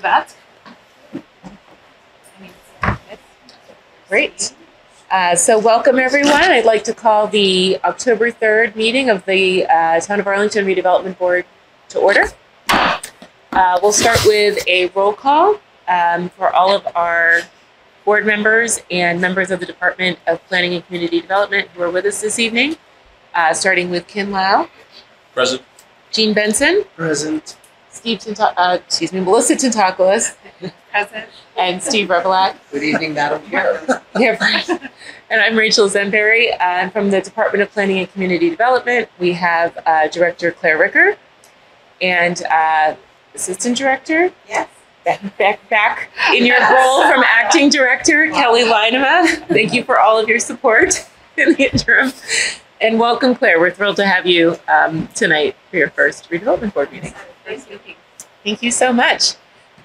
for that. Great. Uh, so welcome everyone. I'd like to call the October 3rd meeting of the uh, Town of Arlington Redevelopment Board to order. Uh, we'll start with a roll call um, for all of our board members and members of the Department of Planning and Community Development who are with us this evening, uh, starting with Kin Lau, Present. Gene Benson, Present. Steve Tinta- uh, excuse me, Melissa Tintocalis, Present. and Steve Revilak. Good evening, Madam Chair. Yeah, right. And I'm Rachel Zsembery. Uh, from the Department of Planning and Community Development. We have uh, Director Claire Ricker and uh, Assistant Director. Yes. Back, back, back in your role from Acting Director Kelly Linema. Thank you for all of your support in the interim. And welcome, Claire. We're thrilled to have you um, tonight for your first redevelopment board meeting. Thank you so much.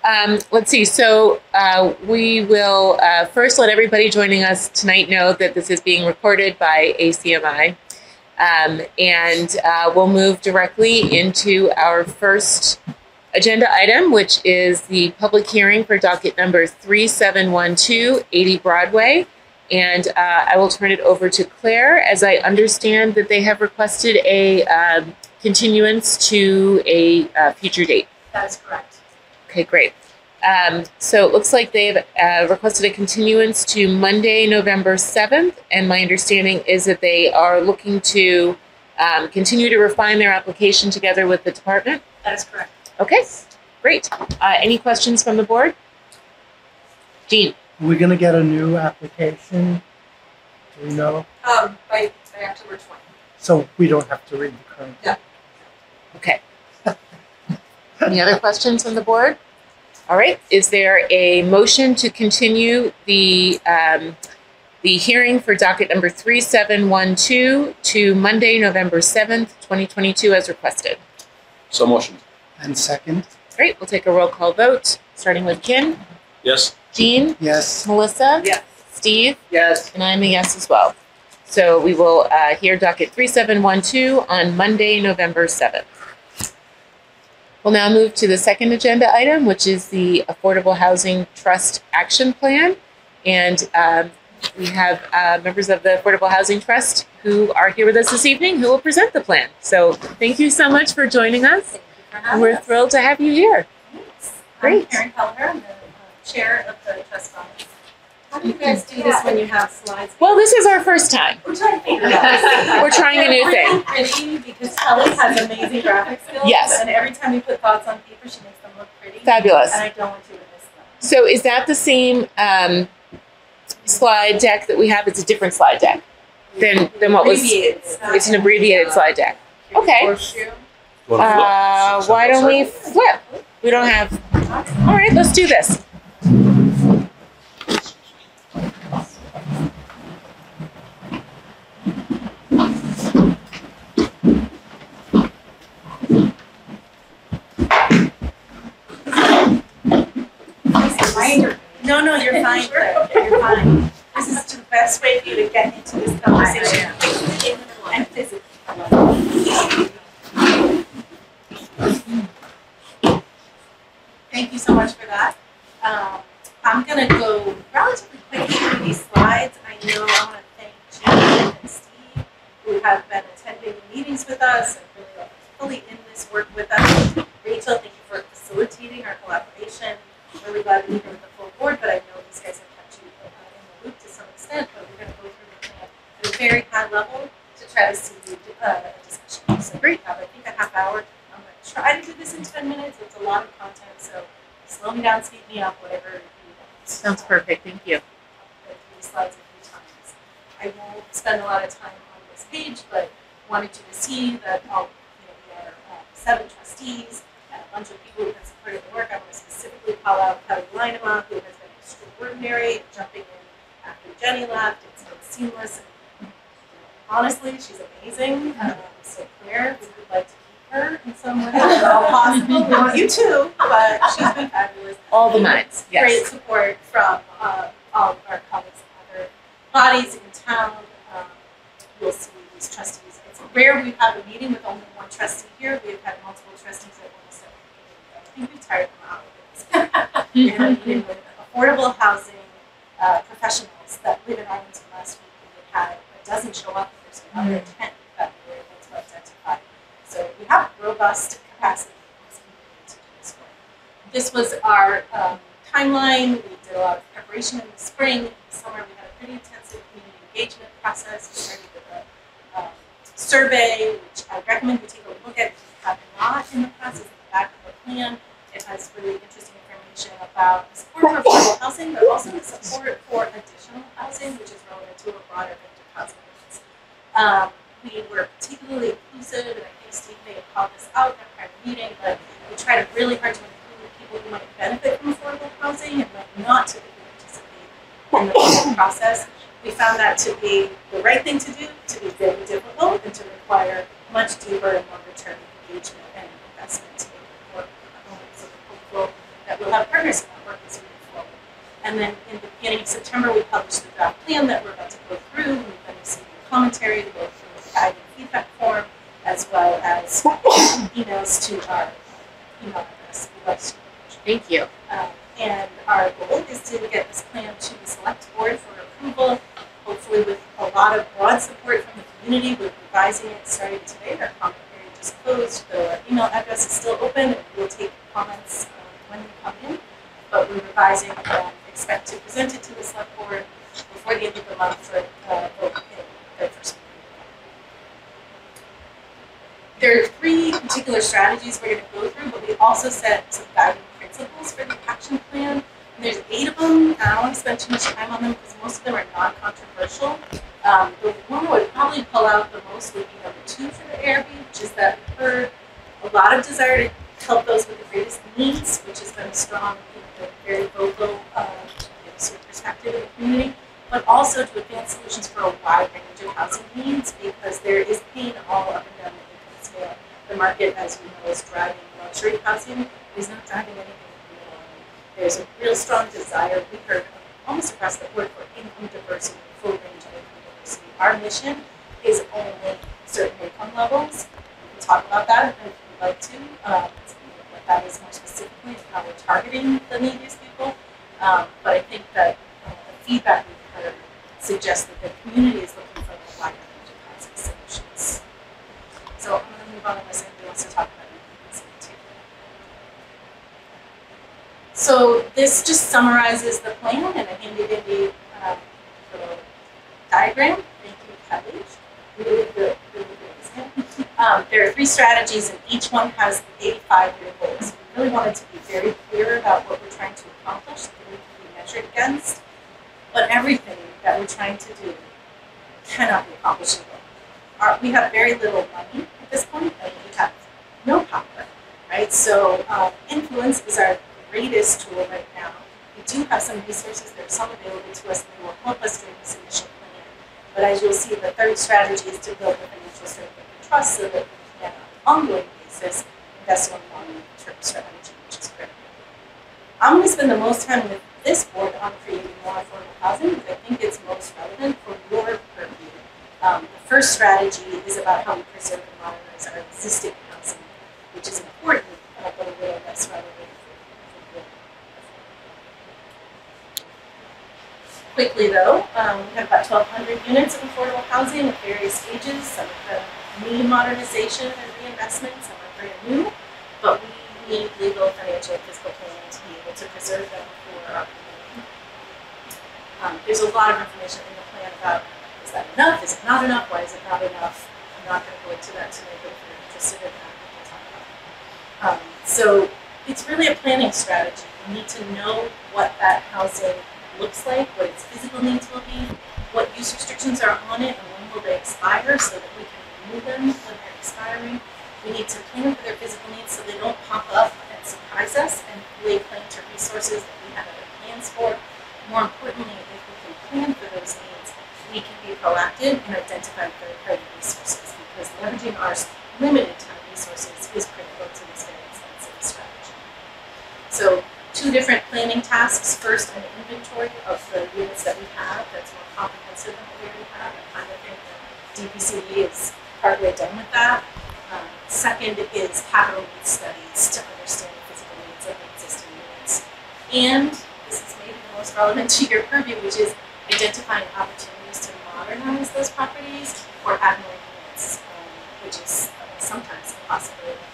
Um, let's see. So uh, we will uh, first let everybody joining us tonight know that this is being recorded by ACMI, um, and uh, we'll move directly into our first agenda item, which is the public hearing for docket number 3712, 80 Broadway. And uh, I will turn it over to Claire, as I understand that they have requested a um, continuance to a uh, future date. That is correct. Okay, great. Um, so it looks like they've uh, requested a continuance to Monday, November 7th. And my understanding is that they are looking to um, continue to refine their application together with the department. That is correct. Okay, great. Uh, any questions from the board? Gene? We're gonna get a new application. Do we know? Um, by, by October twentieth. So we don't have to read the current. Yeah. Okay. Any other questions from the board? All right, is there a motion to continue the, um, the hearing for docket number 3712 to Monday, November 7th, 2022 as requested? So motion. And second, Great, we'll take a roll call vote, starting with Kin, Yes. Gene, yes. Melissa? Yes. Steve? Yes. And I'm a yes as well. So we will uh, hear docket 3712 on Monday, November 7th. We'll now move to the second agenda item, which is the Affordable Housing Trust Action Plan. And um, we have uh, members of the Affordable Housing Trust who are here with us this evening who will present the plan. So thank you so much for joining us. Thank you for we're us. thrilled to have you here. Great. I'm Karen Kelleher, I'm the uh, chair of the trust fund. How do you guys do this when you have slides? Well, this is our first time. We're trying to figure it out. We're trying a new thing. Pretty because Kelly has amazing graphic skills. Yes. And every time we put thoughts on paper, she makes them look pretty. Fabulous. And I don't want you to miss them. So is that the same um, slide deck that we have? It's a different slide deck than than what was. Abbreviated. It's an abbreviated slide deck. Okay. Horseshoe. You? Uh, why don't we flip? We don't have. All right, let's do this. No, no, you're fine. You're fine. This is the best way for you to get into this conversation. And physically. Thank you so much for that. Um, I'm gonna go relatively quickly through these slides. I know I wanna thank Jim and Steve, who have been attending the meetings with us and really fully in this work with us. Rachel, thank you for facilitating our collaboration. Really glad to be here with the board, but I know these guys have kept you uh, in the loop to some extent, but we're gonna go through the plan at a very high level to try to see uh, a discussion. So have, I think, a half hour. I'm gonna try to do this in ten minutes. It's a lot of content, so slow me down, speed me up, whatever you want. Sounds perfect. Thank you. These slides a few times. I won't spend a lot of time on this page, but wanted you to see that all, you know, we are uh, seven trustees and a bunch of people who have been supporting the work. I want to specifically call out Kelly Linema, who has been extraordinary jumping in after Jenny left. It's been seamless. And, honestly, she's amazing. Um, so Claire, we would like to keep her in some way, if at all possible. We want you too, but she's been fabulous All the minds. yes. great support from uh, all of our colleagues and other bodies in town. Um, You'll see these trustees. It's rare we have a meeting with only one trustee here. We've had multiple trustees at almost every meeting. but I think we've tired them out with this. We had a meeting with affordable housing uh, professionals that live in Arlington last week, and we had a dozen show up. There's another ten that we were able to identify. So we have robust capacity in this community to do this work. This was our um, timeline. We did a lot of preparation in the spring. In the summer, we had a pretty intensive community engagement process. We started with a um, survey, which I recommend you take a look at if you have not in the process plan. It has really interesting information about the support for affordable housing, but also the support for additional housing, which is relevant to a broader range of housing needs. Um, we were particularly inclusive, and I think Steve may have called this out in a prior meeting, but we tried really hard to include people who might benefit from affordable housing and might not typically participate in the planning process. We found that to be the right thing to do, to be very difficult, and to require much deeper and longer term engagement and investment to make it work. Um, So that we'll have partners in that work as we move forward. And then in the beginning of September, we published the draft plan that we're about to go through. We've been receiving commentary to go through the guiding feedback form, as well as emails to our email address. We'd like to Thank you. um, and our goal is to get this plan to the select board for approval, hopefully with a lot of broad support from the community. We're revising it starting today. Our comment period just closed. our email address is still open and we'll take comments um, when they come in. But we're revising and expect to present it to the select board before the end of the month for uh, vote in the first meeting. There are three particular strategies we're going to go through, but we also set some guiding principles for the action plan. And there's eight of them, and I don't want to spend too much time on them because most of them are non-controversial. Um, the one would probably pull out the most would be number two for the ARB, which is that we've heard a lot of desire to help those with the greatest needs, which has been a strong, you know, very vocal, uh, of perspective in the community, but also to advance solutions for a wide range of housing needs because there is pain all up and down the income scale. The market, as we know, is driving luxury housing, is not driving anything in the middle. There's a real strong desire, we heard almost across the board, for income diversity, full range of income diversity. Our mission is only certain income levels. We can talk about that if you'd like to, what that is more specifically, how we're targeting the neediest people. Um, but I think that uh, the feedback we've heard suggests that the community is looking for a wide range of housing solutions. So I'm going to move on unless anybody wants to talk about anything in particular. So this just summarizes the plan, in the um, little diagram. Thank you, Kelly. Really good. Um, there are three strategies, and each one has the 85-year goals. We really wanted to be very clear about what we're trying to accomplish, that we can be measured against. But everything that we're trying to do cannot be accomplished alone. Our, we have very little money at this point, and we have no power, right? So um, influence is our greatest tool right now. We do have some resources, there are some available to us that will help us during this initial plan. But as you'll see, the third strategy is to build a financial circle of trust so that we can, on an ongoing basis, invest in long-term strategy, which is critical. I'm going to spend the most time with this board on creating more affordable housing because I think it's most relevant for your purview. Um, the first strategy is about how we preserve and modernize our existing housing, which is important, but a little less relevant for, for Quickly though, um, we have about 1,200 units of affordable housing at various stages. Some of them need modernization and reinvestment, some are brand new, but we need legal, financial, and physical planning to be able to preserve them for our community. Um, there's a lot of information in the plan about is that enough, is it not enough, why is it not enough? I'm not going to go into that tonight, but if you're interested in that, we can talk about it. Um, so it's really a planning strategy. We need to know what that housing looks like, what its physical needs will be, what use restrictions are on it, and when will they expire so that we can remove them when they're expiring. We need to plan for their physical needs so they don't pop up and surprise us and lay claim to resources that we have other plans for. More importantly, if we can plan for those needs, we can be proactive and identify third-party resources because leveraging our limited time resources is critical to this very expensive strategy. So two different planning tasks. First, an inventory of the units that we have that's more comprehensive than what we already have. I kind of think that DPCD is partway done with that. Um, second is capital needs studies to understand the physical needs of the existing units And this is maybe the most relevant to your purview, which is identifying opportunities to modernize those properties or add more units, um, which is uh, sometimes a possibility.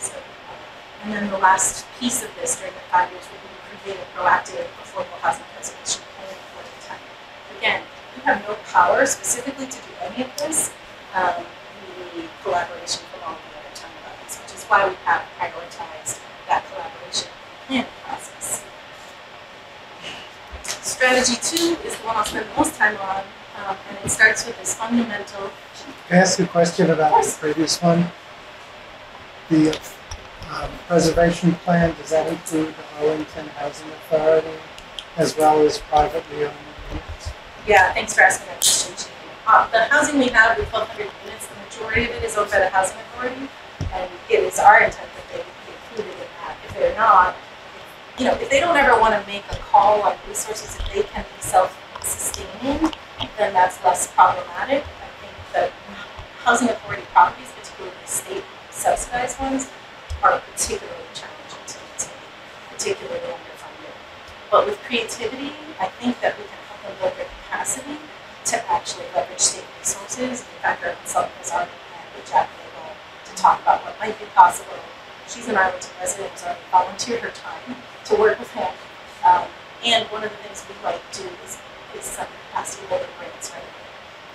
So, uh, and then the last piece of this during the five years would be create a proactive affordable housing preservation plan for the town. Again, we have no power specifically to do any of this. Um, need collaboration from all the other town bodies, which is why we have prioritized that collaboration planning process. Strategy two is the one I'll spend the most time on, um, and it starts with this fundamental. Can I ask a question about the previous one? The um, preservation plan, does that include the Arlington Housing Authority as well as privately owned units? Yeah, thanks for asking that question, Chief. Uh, the housing we have, twelve hundred units, the majority of it is owned by the housing authority, and it is our intent that they be included in that. If they're not, you know, if they don't ever wanna make a call on resources, if they can be self-sustaining, then that's less problematic. I think that housing authority properties, particularly state subsidized ones, are particularly challenging to maintain, particularly underfunded. But with creativity, I think that we can help them build their capacity to actually leverage state resources. In fact, our consultant has already met with Jack Nagel to talk about what might be possible. She's an Arlington resident who's already volunteered her time to work with him. Um, and one of the things we like to do is, is some capacity building grants, right,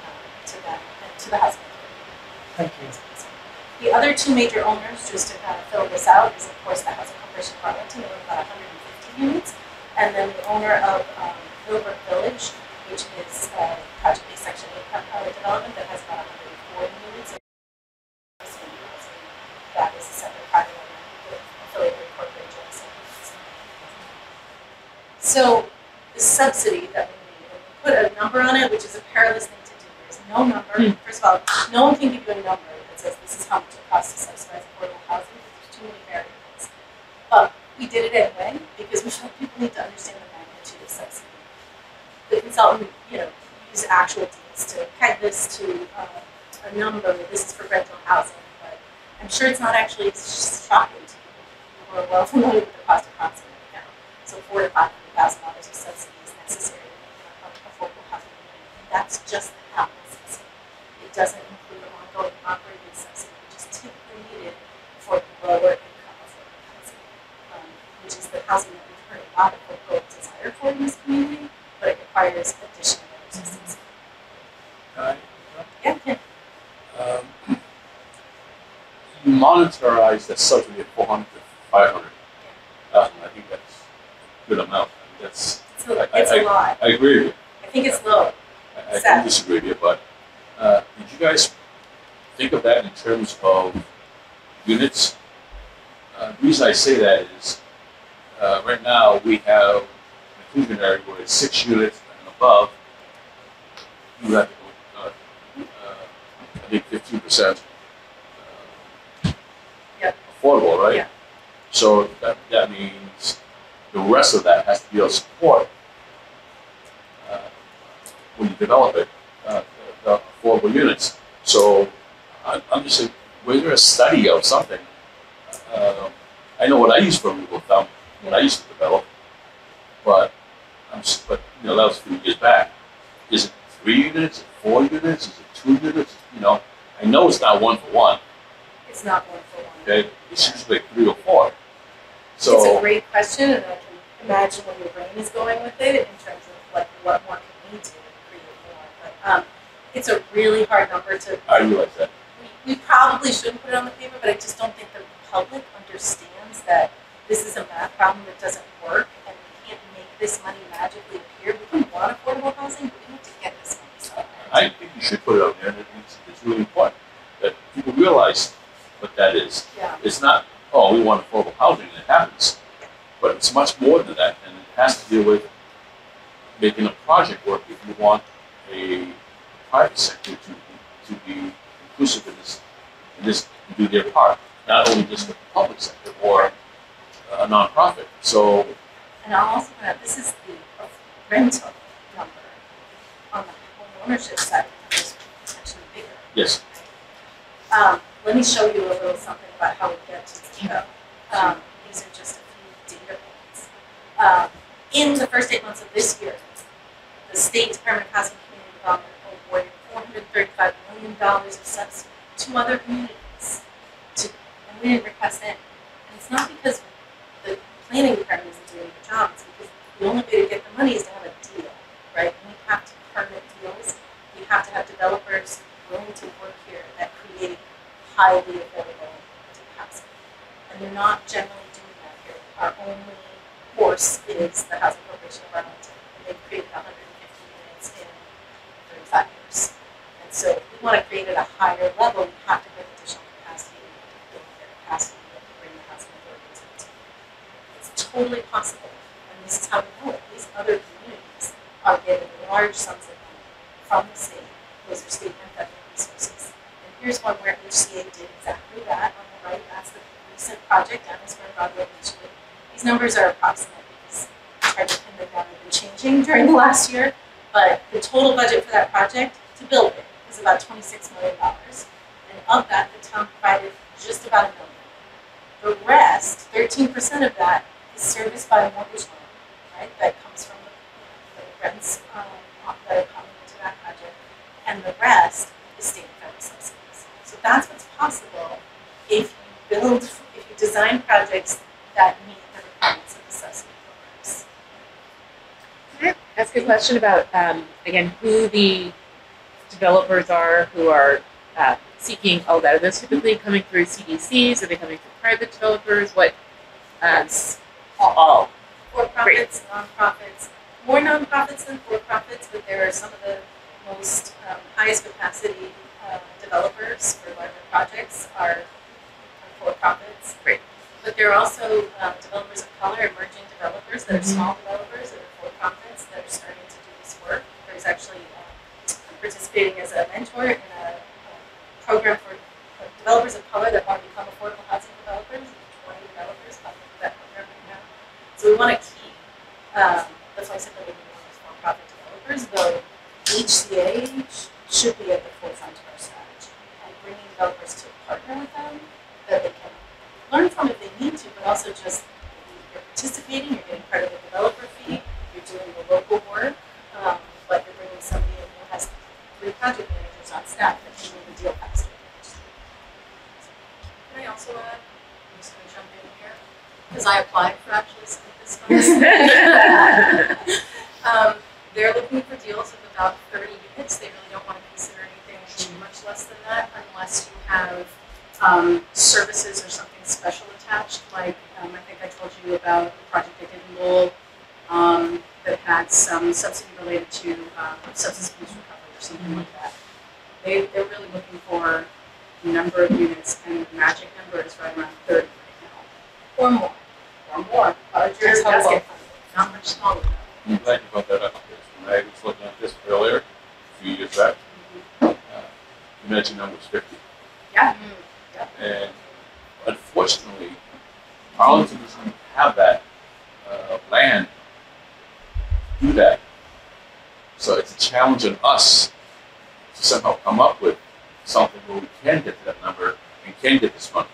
um, to them and to the housing authority. Thank you. The other two major owners, just to kind of fill this out, is of course the Housing Corporation of Arlington, about 150 units, and then the owner of um, Millbrook Village, which is a project-based section 8 uh, development that has about 140 units. That is a separate private owner with affiliated corporate joint. So the subsidy that we need, we put a number on it, which is a perilous thing to do. There's no number. First of all, no one can give you a number that says this is how much it costs to subsidize affordable housing. because There's too many variables. But we did it anyway because we felt people need to understand the magnitude of subsidy. The consultant, you know, used actual deeds to peg this to um, a number. This is for rental housing, but I'm sure it's not actually shocking to people who are well familiar with the cost of housing right now. So four to five hundred thousand dollars of subsidy is necessary make affordable housing. That's just the capital subsidy. It doesn't include ongoing operating subsidy, which is typically needed for lower income affordable housing. Um, which is the housing that we've heard a lot of local desire for in this community, but it requires additional assistance. Can Yeah, yeah. Um, you monetize that subsidy at four hundred to five hundred thousand, I think that's a good amount. That's, It's a, it's a lot. I agree with you. I think it's low. I, I disagree with you, but, uh, did you guys think of that in terms of units? Uh, the reason I say that is, uh, right now, we have inclusionary where it's six units and above, you have to go, uh, uh, I think fifteen percent uh, Yep. affordable, right? Yeah. So that, that means the rest of that has to be a support uh, when you develop it, uh, the affordable units. So I- I'm just saying, was there a study of something? Uh, I know what I used for rule of thumb, when I used to develop, but I'm, but, you know, that was a few years back. Is it three units, is it four units, is it two units? You know, I know it's not one for one, It's not one for one. okay? It's usually three or four. So It's a great question, and I can imagine where your brain is going with it in terms of like what more can we do to create more. But um, it's a really hard number to. I realize that. we, we probably shouldn't put it on the paper, but I just don't think the public understands that this is a math problem that doesn't work, and we can't make this money magically appear. We can want affordable housing, but we have to get this money somewhere. I think you should put it out there, and it's, it's really important that people realize what that is. Yeah. It's not, oh, we want affordable housing, and it happens. But it's much more than that, and it has to deal with making a project work if you want a private sector to, to be inclusive in this, in this, do their part. Not only just the public sector or a nonprofit. So, And I'll also point out, this is the rental number on the home ownership side, which is potentially bigger. yes, Um, let me show you a little something about how we get to zero. Um, these are just a few data points. Um, in the first eight months of this year, the state Department of Housing and Community Development awarded four hundred thirty-five million dollars of subsidy to other communities. To, and we didn't request any. And it's not because the planning department isn't doing a good job, it's because the only way to get the money is to have a deal, right? And we have to permit deals, we have to have developers willing to work here that create highly affordable housing. And they're not generally doing that here. Our only force is the Housing Corporation of Arlington, and they've created hundred and fifty units in thirty-five years. And so if we want to create at a higher level, we have to bring additional capacity, to build their capacity, we have to bring the housing authority to the table. It's totally possible, and this is how we know it. These other communities are getting large sums of money from the state. Those are state and federal resources. And here's one where HCA did exactly that. On the right, that's the recent project, Downing Square Broadway Beachwood. These numbers are approximate because it's to pin them down. They've been changing during the last year. But the total budget for that project to build it is about twenty-six million dollars. And of that, the town provided just about a million. The rest, thirteen percent of that, serviced by a mortgage loan, right? That comes from the, the rents um, that are coming into that project. And the rest is state and federal subsidies. So that's what's possible if you build, if you design projects that meet the requirements of the subsidy programs. Can I ask a question about, um, again, who the developers are who are uh, seeking all that? Are those typically coming through CDCs? Are they coming through private developers? What? Um, Yes. All. For-profits, nonprofits, more nonprofits than for-profits, but there are some of the most um, highest capacity uh, developers for larger projects are are for-profits. Great. But there are also um, developers of color, emerging developers that are Mhm. small developers that are for-profits that are starting to do this work. There's actually um, participating as a mentor in a, a program for for developers of color that want to become affordable housing developers. Twenty developers coming through that program right now. So we want to keep um, the flexibility of for-profit developers, though HCA sh- should be at the forefront of our strategy and bringing developers to partner with them that they can learn from if they need to, but also just you're participating, you're getting part of the developer fee, you're doing the local work, um, but you're bringing somebody in who has three project managers on staff that can move the deal faster. Can I also add, I'm just gonna jump in here, because I applied for actually some of this funds. Um, they're looking for deals of about thirty units, they really don't wanna consider anything much less than that unless you have, um, services or something special attached, like, um, I think I told you about the project I did in Lowell, um, that had some subsidy related to, um, substance abuse recovery or something like that. They, they're really looking for a number of units, and the magic number is right around thirty right now Or more. Now, or more, larger Here's how does get not much smaller. I'm glad you brought that up, because when I was looking at this earlier, a few years back, uh, the magic number was fifty. Yeah. And unfortunately, Arlington doesn't have that uh, land to do that. So it's a challenge on us to somehow come up with something where we can get to that number and can get this money.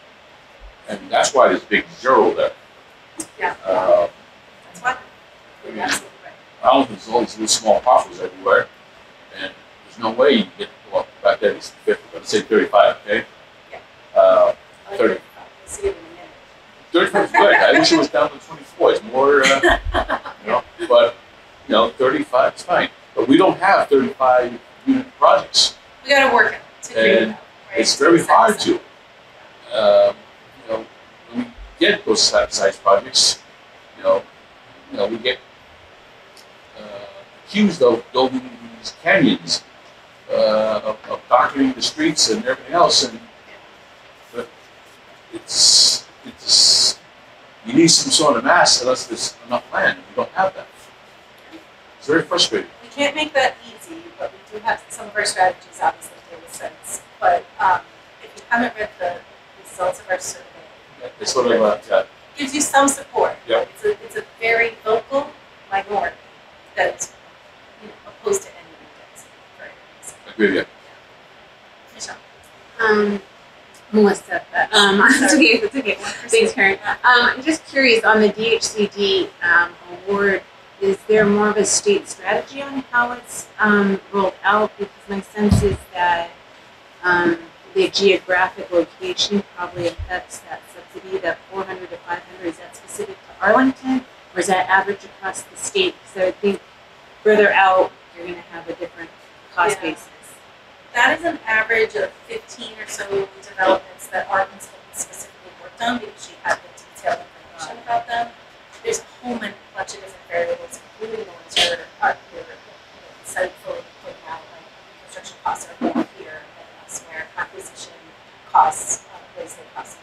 And that's why there's a big zero there. Yeah. Uh, That's why. You're absolutely right. Arlington's all these little small parcels everywhere, and there's no way you can get, well, back then it's fifty, let's say thirty-five, okay? Yeah. Uh, I like Thirty. it. You'll see it in a minute. thirty-five is good, I wish it was down to twenty-four, it's more, uh, you know, but, you know, thirty-five is fine. But we don't have thirty-five unit projects, We gotta work it to And that, right? it's very hard to. Um, you know, when we get those size, projects, you know, you know, we get, uh, accused of building these canyons, uh, of, of the streets and everything else, and, but it's, it's, you need some sort of mass unless there's enough land, and we don't have that. It's very frustrating. We can't make that easy, but we do have some of our strategies obviously make sense. But um, if you haven't read the results of our survey, It's sort of, uh, yeah, it gives you some support. Yep. It's a, it's a very vocal minority that's you know, opposed to any density for any reason. I agree with you. Michelle? Um, Melissa, but, um, it's okay, it's okay. Thanks, Karen. Um, I'm just curious on the DHCD, um, award, is there more of a state strategy on how it's um, rolled out? Because my sense is that um, the geographic location probably affects that subsidy, that 400 to 500. Is that specific to Arlington, or is that average across the state? So I think further out, you're going to have a different cost Yeah. basis. That is an average of fifteen or so developments that our consultant specifically worked on because she had the detailed information about them. There's a whole bunch of different variables, including the ones you're, are, you're, insightfully pointing out, like construction costs are more here than elsewhere, acquisition costs, uh, real estate costs,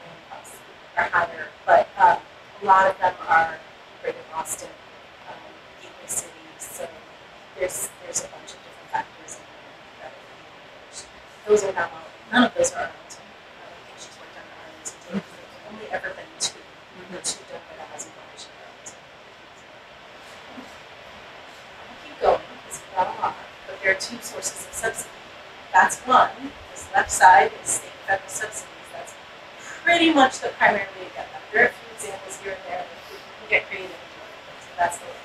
land costs are higher, but, um, a lot of them are greater Boston, um, gateway cities, so there's, there's a bunch of different factors in there that are. Those are not all, none of those are Arlington. I don't think she's worked on Arlington, data. There's only ever been two, the two done by the Housing Foundation of Arlington. I'll keep going, because we've got a lot, but there are two sources of subsidy. That's one, this left side is state federal that's pretty much the primary way to get them. There are a few examples here and there, that you can get creative. So that's the way.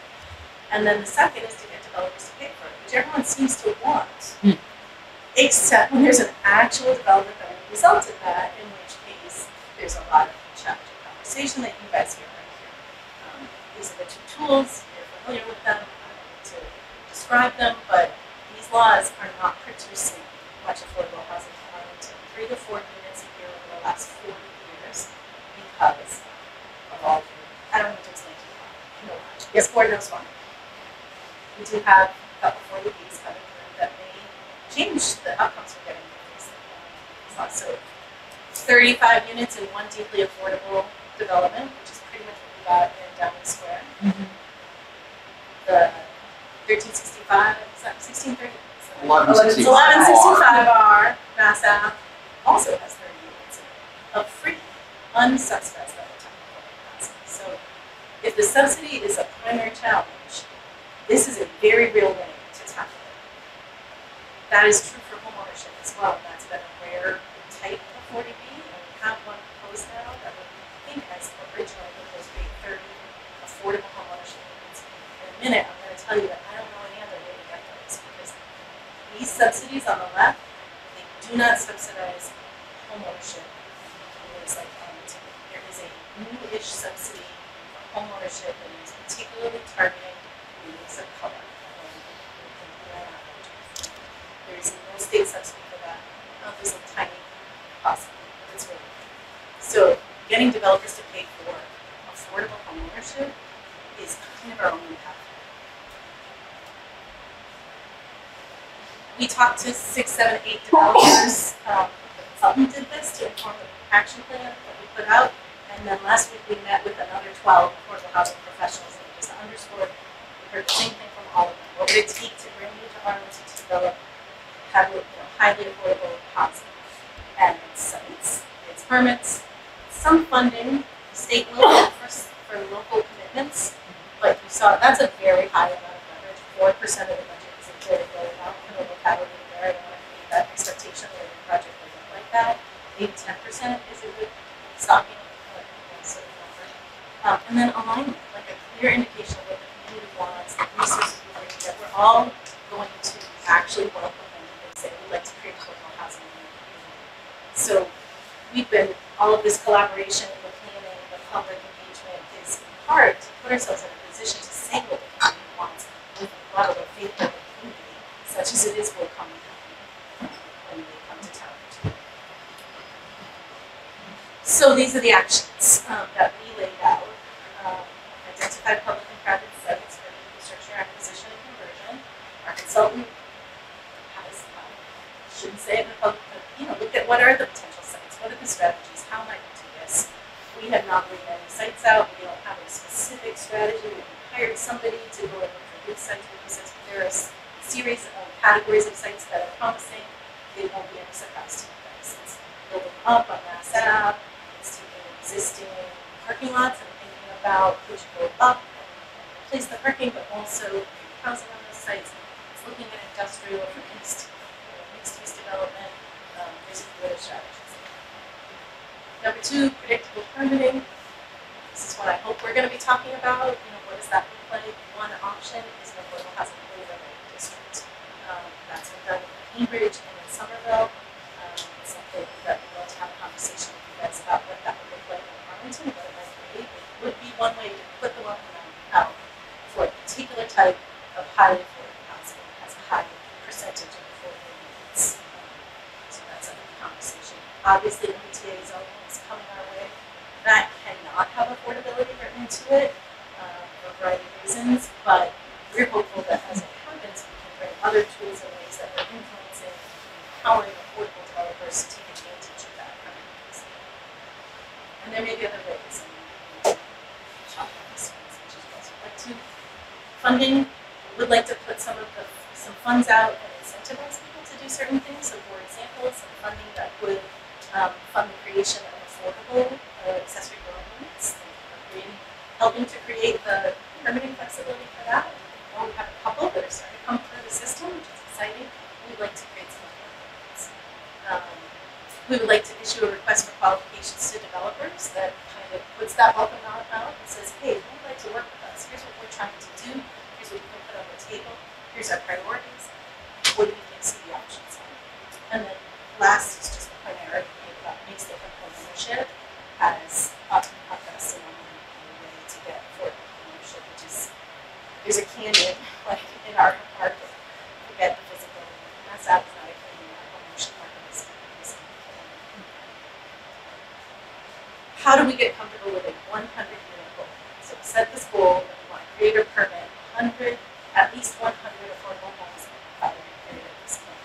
And then the second is to get developers to pay for it, which everyone seems to want, mm. except when there's an actual development that will result in that, in which case there's a lot of chapter conversation that you guys hear right here. Um, these are the two tools, you're familiar with them, to describe them, but these laws are not producing much affordable housing. Three to four units a year over the last 40 know board knows one. We do have a couple forty Bs coming through that may change the outcomes we're getting from these, these laws. So thirty-five units in one deeply affordable development, which is pretty much what we got in Downing Square. Mm-hmm. The thirteen sixty-five, is that sixteen thirty? Eleven oh, Eleven sixty-five. sixty-five R, Mass Ave, also has thirty units in it, of free, unsubsidized by the town of Cohasset. So if the subsidy is a primary challenge, this is a very real way to tackle it. That is true for homeownership as well, that's been a rare type of forty B, and we have one proposed now that I think, as originally proposed, be thirty affordable homeownership units. In a minute, I'm gonna tell you that I don't know any other way to get those, because these subsidies on the left, they do not subsidize homeownership like Arlington. There is a new-ish subsidy homeownership that is particularly targeting communities of color. um. There is no state subsidy for that. Uh, there's a tiny but it's really. So getting developers to pay for affordable homeownership is kind of our only path. We talked to six, seven, eight developers. Um, the consultant did this to inform the action plan that we put out. And then last week we met with another twelve affordable housing professionals and just underscored, we heard the same thing from all of them. What would it take to bring you to Arlington to develop, have, you know, highly affordable housing? And it's sites, it's permits, some funding, state will get for, for local commitments. But you saw, that's a very high amount of leverage, four percent of the budget is a very low amount, and the locality there, I don't want to create that expectation that every project will look like that. Maybe ten percent is a good stopping, like, you know, sort of number. Um, and then alignment, like a clear indication of what the community wants, the resources we bring, that we're all going to actually work with them and say, we'd like to create affordable housing. So we've been, all of this collaboration, the planning, the public engagement is in part to put ourselves in a position to say what the community wants with a level of the faith that the community, such as it is, will come when they come to town. So these are the actions um, that we laid out. Identify public and private sites for infrastructure acquisition and conversion. Our consultant has, um, shouldn't say it in public, but, you know, look at what are the potential sites, what are the strategies, how might we do this? We have not laid any sites out, we don't have a specific strategy, we hired somebody to go and look for good sites, good sites, but there are a series of categories of sites that are promising, they won't be any surprise to you guys. It's building up on Mass Ave, it's taking existing parking lots and about you go up replace the parking, but also housing on those sites. It's looking at industrial for mixed, mixed use development, um, there's a few other strategies. Number two, predictable permitting. This is what I hope we're gonna be talking about, you know, what does that look like? One option is an affordable housing overlay district. Um, that's been done in Cambridge and in Somerville. Um, it's something that we'd love to have a conversation with you guys about what that would look like in Arlington, what it might be. It would be one way to put the welcome mat out for a particular type of highly affordable housing that has a high percentage of affordable units. So that's a conversation. Obviously, the MBTA zoning is coming our way. That cannot have affordability written into it, um, for a variety of reasons, but we're hopeful that as it happens, we can bring other tools and ways that we're influencing, empowering affordable developers to take advantage of that. And there may be other ways, and shop on this one, such as well. So I'd like to, funding, would like to put some of the, some funds out and incentivize people to do certain things. So for example, some funding that would um, fund the creation of affordable uh, accessory dwelling units, helping to create the permitting flexibility for that. We have a couple that are starting to come through the system, which is exciting. We'd like to create some units. Um, we would like to issue a request for qualifications to developers that kind of puts that welcome out out and says, hey, we'd like to work with us? Here's what we're trying to do. Here's what we can put on the table. Here's our priorities. What do you think see the options are? And then last is just the already about makes the ownership as often podcast and a way to get affordable ownership, which is there's a canyon like in our market. Forget the physical. A canyon. How do we get comfortable with a 100 unit goal? So set this goal create or permit 100, at least 100 affordable homes a five-year period at this point.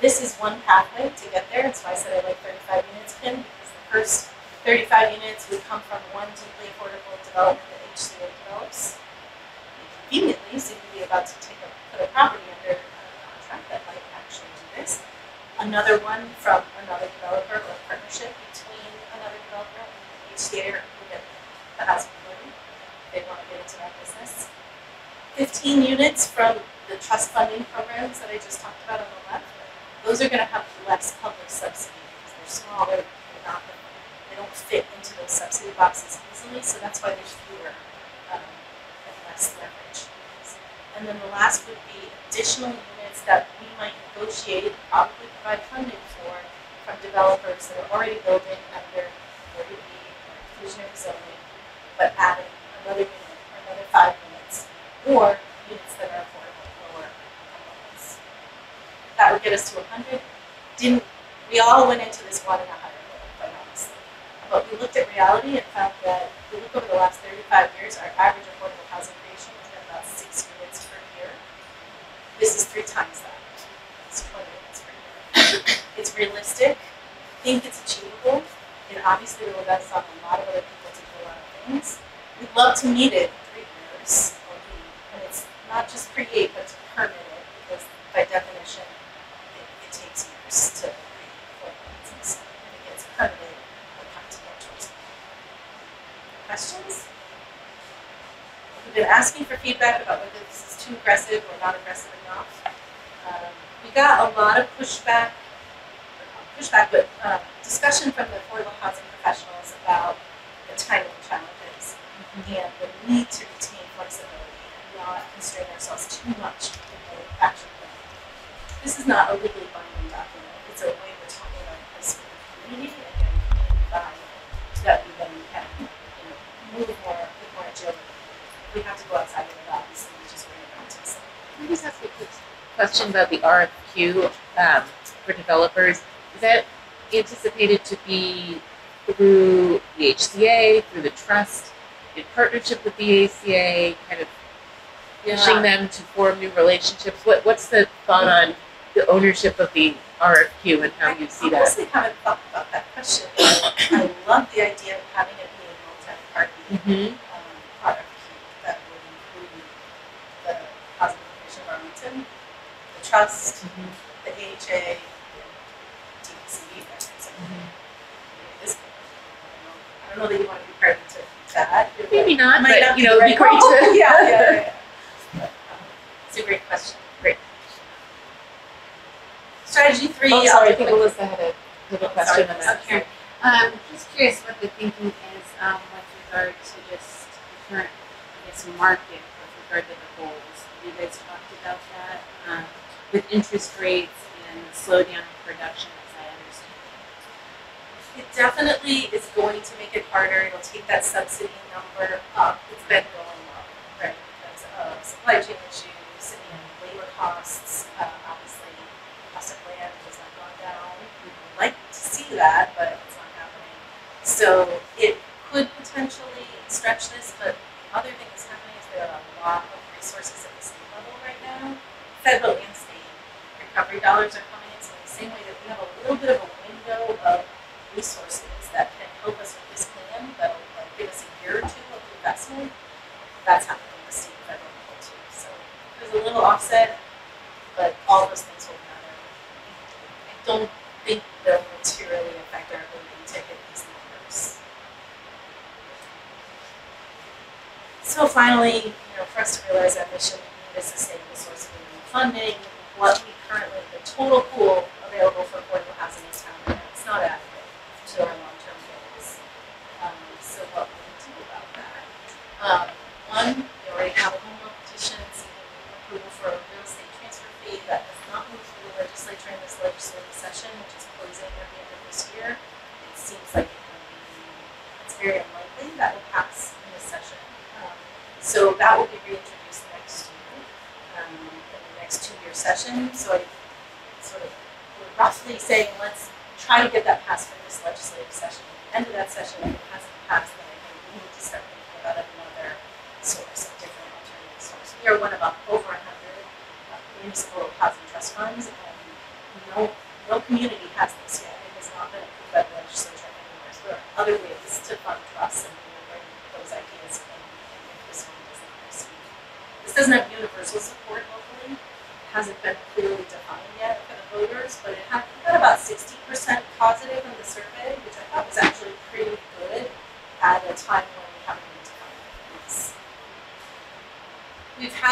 This is one pathway to get there. That's why I said I like 35 units, Kin, because the first 35 units would come from one deeply affordable development that HCA develops. Conveniently, seem to be about to take a, put a property under uh, contract that might actually do this. Another one from another developer or a partnership between another developer and HCA or the housing. They want to get into that business. 15 units from the trust funding programs that I just talked about on the left. Those are going to have less public subsidy because they're smaller, they're not, they don't fit into those subsidy boxes easily, so that's why there's fewer um, and less leverage. And then the last would be additional units that we might negotiate, probably provide funding for from developers that are already building under 40B or inclusionary zoning, but adding another unit or another five units, or units that are affordable, for lower levels. That would get us to 100. Didn't we all went into this one in a higher goal, quite honestly. But we looked at reality and found that if we look over the last 35 years, our average affordable housing creation has been about six units per year. This is three times that. It's 20 units per year. It's realistic. I think it's achievable. And obviously it obviously relies on a lot of other people to do a lot of things. We'd love to meet it three years, and it's not just create, but to permit it, because by definition, it, it takes years to create affordable housing. So if it gets permitted, we'll come to more towards. Questions? We've been asking for feedback about whether this is too aggressive or not aggressive enough. Um, we got a lot of pushback, pushback, but uh, discussion from the affordable housing professionals about the timing challenges and the need to retain flexibility and not constrain ourselves too much in the action plan. This is not a legally binding document. It's a way we're talking about this with community and buy-in that we then can, you know, move more with more agility. We have to go outside of the obviously, which is where you're going to say. Can I just ask a quick question about the RFQ um, for developers? Is that anticipated to be through the HCA, through the trust, in partnership with the ACA, kind of pushing them to form new relationships? What, what's the thought on the ownership of the RFQ and how you see I that? honestly haven't thought about that question. I love the idea of having it be a multi-party Mm-hmm. um, RFQ that would include the of Arlington, the trust, the AHA, DPC, that kind of stuff. This- I don't know that you want to be to that. Maybe not, Might but be you know, it'd be right great to. Yeah, yeah, yeah, yeah. But, It's a great question. Great. Strategy three. Oh, I'll sorry, I think quick. Melissa had a, had a Oh, question sorry, on that. up here. Um, just curious what the thinking is, um, with regard to just the current, I guess, market with regard to the goals. Have you guys talked about that? Um, with interest rates and the slowdown in production, as I understand. It definitely is going to make it harder. It'll take that subsidy number up. It's been going up, right? Because of supply chain issues and labor costs. Uh, obviously, cost of land has not gone down. We would like to see that, but it's not happening. So it could potentially stretch this, but the other thing that's happening is there are a lot of resources at the state level right now, federal and state. Recovery dollars are coming in, so in the same way that we have a little bit of a window of resources that can help us with this plan, that'll like give us a year or two of investment, that's happening the state federal level too. So there's a little offset, but all those things will matter. I don't think they'll materially affect our ability to hit these numbers. So finally, you know, for us to realize that mission, we need a sustainable source of funding. What we currently, the total pool available for affordable housing in town, it's not adequate to our long-term goals. Um, so what will we do about that? Um, one, we already have a home rule petition seeking approval for a real estate transfer fee that has not moved through the legislature in this legislative session, which is closing at the end of this year. It seems like it will be, it's very unlikely that will pass in this session. Um, so that will be reintroduced next year, um, in the next two-year session. So I sort of, roughly saying, let's trying to get that passed for this legislative session. End of that session, if it hasn't passed, then I think we need to start thinking about another source, of different alternative sources. We are one of over 100 uh, municipal housing trust funds, and no, no community has this yet. It has not been approved by the legislature anywhere. So there are other ways to fund trusts and bring those ideas in, and if this one does not receive. This doesn't have universal support locally. It hasn't been clearly defined yet for the voters, but it had, it had about 60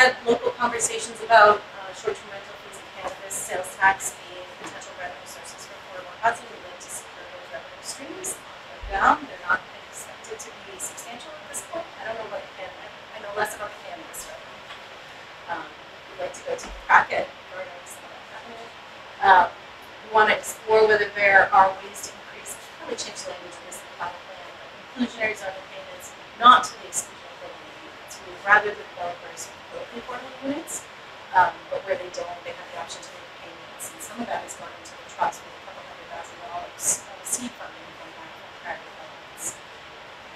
had local conversations about uh, short-term rental fees and cannabis, sales tax being potential revenue sources for affordable housing. We'd like to secure those revenue streams on the ground. They're not expected to be substantial at this point. I don't know what can, I know less about the cannabis revenue. Um, we'd like to go to the of that revenue. Um, we want to explore whether there are ways to increase, probably change the language of this plan, inclusionary zoning payments, not to the exclusion of building units. We would rather the build the units, um, but where they don't, they have the option to make payments, and some of that has gone into the trust with a couple hundred thousand dollars of seed funding from prior developments.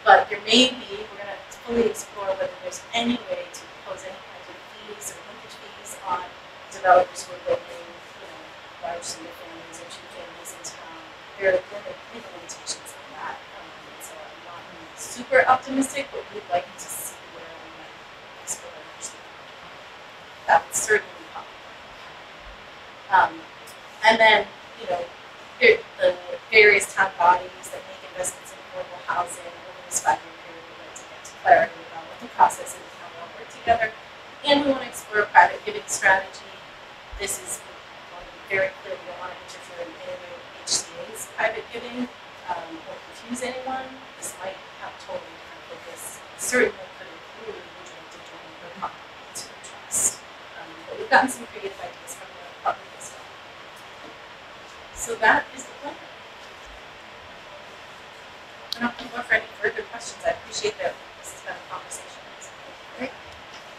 But there may be, we're gonna fully explore whether there's any way to impose any kind of fees or linkage fees on developers who are building, you know, large single families or two families in town. There are limit, legal limitations on that, um, so I'm not super optimistic, but we'd like to see where we might explore and understand. That would certainly popular. Um, and then, you know, the various town bodies that make investments in affordable housing over this five-year period, we'd like to get to clarity about what the process is and how we all work together. And we want to explore a private giving strategy. This is, want to be very clear, we don't want to interfere in any way with HCA's private giving, um, or confuse anyone. This might have totally different focus. Certainly could include the joint adjoining or complement to the trust. Um, but we've gotten some creative ideas from the public as well. So that is the plan. I don't think for any further questions. I appreciate that this has been a conversation.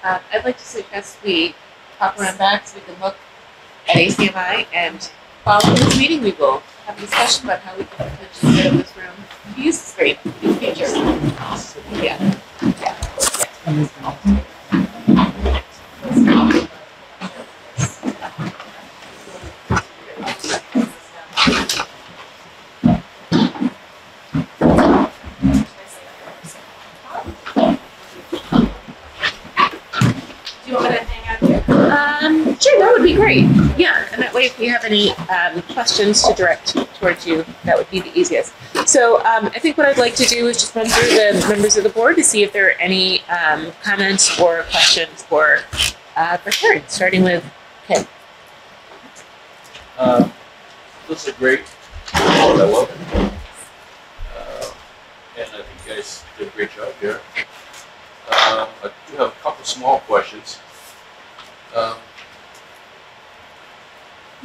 Um, I'd like to suggest we hop around back so we can look at ACMI and following this meeting, we will have a discussion about how we can potentially up this room to use this great in the future. Yeah. Do you want me to hang out here? Um, sure, that would be great. Yeah, and that way, if you have any um, questions to direct towards you, that would be the easiest. So, um, I think what I'd like to do is just run through the members of the board to see if there are any um, comments or questions for uh, for Karen, starting with Kin. Uh, This is great. I love it. Uh, and I think you guys did a great job here. Um, I do have a couple small questions.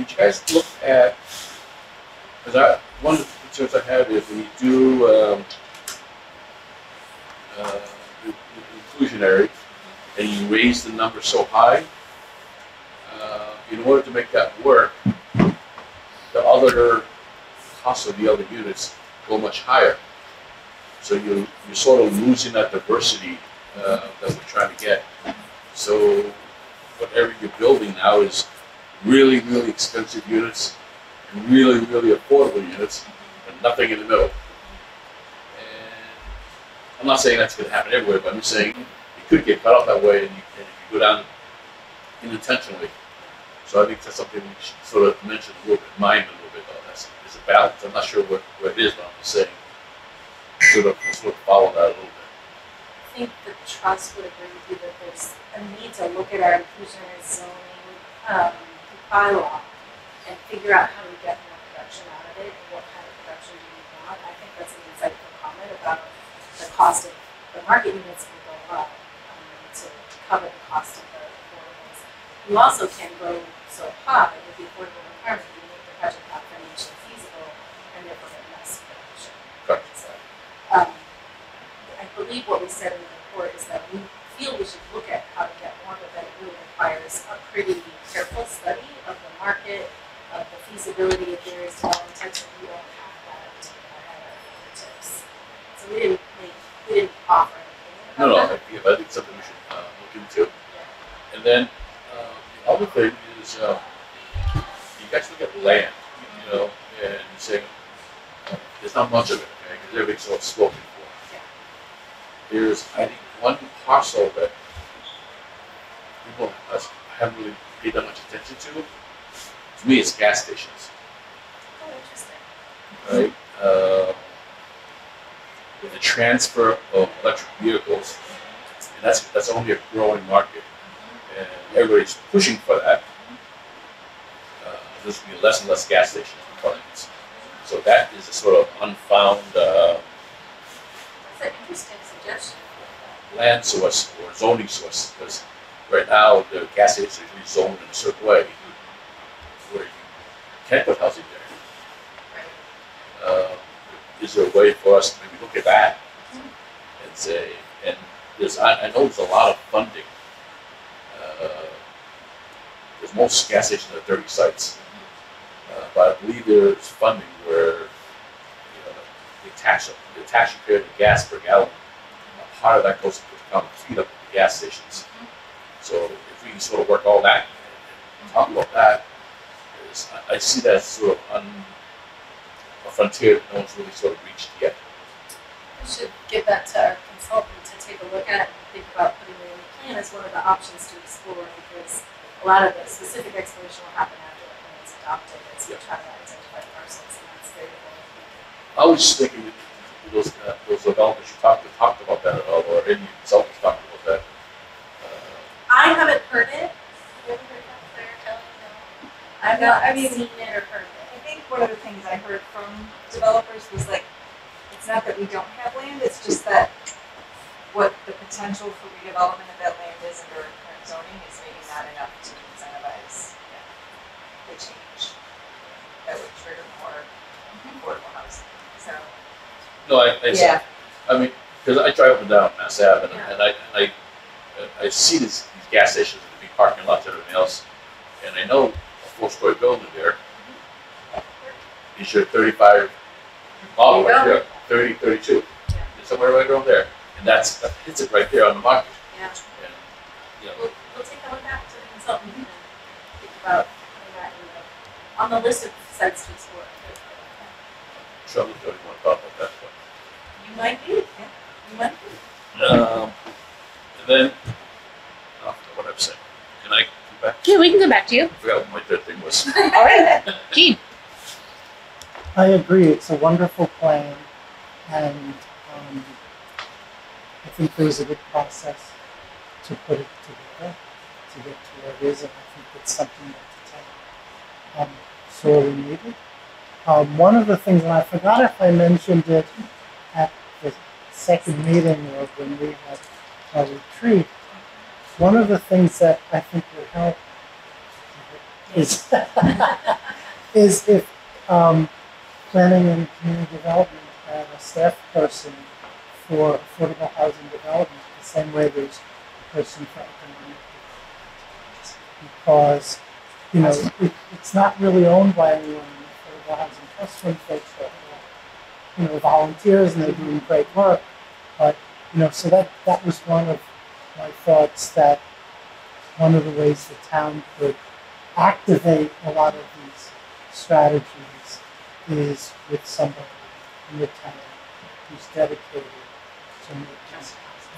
You guys look at, because I, one of the concerns I have is when you do, um, uh, inclusionary, and you raise the number so high, uh, in order to make that work, the other costs of the other units go much higher. So you, you're sort of losing that diversity uh, that we're trying to get. So whatever you're building now is really, really expensive units and really, really affordable units and nothing in the middle. And I'm not saying that's going to happen everywhere, but I'm just saying it could get cut out that way and you, and you go down unintentionally. So I think that's something we should sort of mention a little bit, mind a little bit though. That's, it's a balance. I'm not sure what, what it is, but I'm just saying sort of sort of follow that a little bit. I think the trust would agree with you that there's a need to look at our inclusionary zoning, um, bylaw and figure out how to get more production out of it and what kind of production do we want. I think that's an insightful comment about the cost of, the market units will go up, um, to cover the cost of the affordables. You also can go so high with the affordable requirement, you make the project not financially feasible and therefore get less production. Correct. So, um, I believe what we said in the report is that we feel we should look at how to get more, but that it really requires a pretty careful study of the market, of the feasibility of various development types, and we don't have that at our fingertips. So we didn't, make we didn't offer anything No, no, I think, I think it's something we should uh, look into. And then uh, the other thing is, uh, you guys look at land, you know, and you say, uh, there's not much of it, okay, because everything's sort of spoken for. There's, I think, one parcel that people haven't really paid that much attention to. To me, it's gas stations, Oh, interesting. right? Uh, With the transfer of electric vehicles, and that's, that's only a growing market and everybody's pushing for that. Uh, there's going to be less and less gas stations Torrance. So that is a sort of unfound uh, That's an interesting suggestion. land source or zoning source because right now the gas stations are usually zoned in a certain way where you can't put housing there. Uh, is there a way for us to maybe look at that and say, and there's, I, I know there's a lot of funding. Uh, There's most gas stations at thirty sites. Uh, but I believe there's funding where, you know, the tax, the tax compared to gas per gallon, a part of that goes to come feed up the gas stations. So if we can sort of work all that and talk about that, is, I, I see that as sort of un, a frontier that no one's really sort of reached yet. We should give that to our consultant to take a look at and think about putting it in the plan as one of the options to explore because a lot of the specific exploration will happen after the plan is adopted as we try to identify parcels and that's very important. I was just thinking that those, uh, those developers you talked, talked about that at all, or any consultants talked about. Uh, I haven't heard it. Have you ever heard that, Claire, Kelly? No. I've No, not I mean- seen it or heard it. I think one of the things I heard from developers was like, it's not that we don't have land, it's just that what the potential for redevelopment of that land is under current zoning is maybe not enough to incentivize the change that would trigger more affordable housing, so. No, I, I, Yeah. I mean, because I drive up and down Mass Ave, and, Yeah. and I, and I, I see these, these gas stations, the big parking lots, and everything else, and I know a four-story building there. Is your thirty-five, model There? right there, thirty, thirty-two, Yeah. It's somewhere right around there, and that's, that hits it right there on the market, Yeah. and, you know, We'll, we'll take a look at to the consultant and think about putting that in the, on the list of sites to explore. Want to talk about that, but. You might be, yeah, you might be. Um, and then, I forgot what I'm saying. Can I come back? Yeah, we can come back to you. I forgot what my third thing was. All right. Gene. I agree, it's a wonderful plan, and um, I think there was a good process to put it together, to get to where it is, and I think it's something that the town um, sorely needed. Um, one of the things, and I forgot if I mentioned it at the second meeting or when we had a retreat, one of the things that I think would help is is if um, planning and community development had a staff person for affordable housing development, the same way there's a person for economic. Because, you know, it, it's not really owned by anyone affordable housing trust fund folks are, you know, volunteers and they're doing great work. But, you know, so that, that was one of my thoughts that one of the ways the town could activate a lot of these strategies is with somebody in the town who's dedicated to making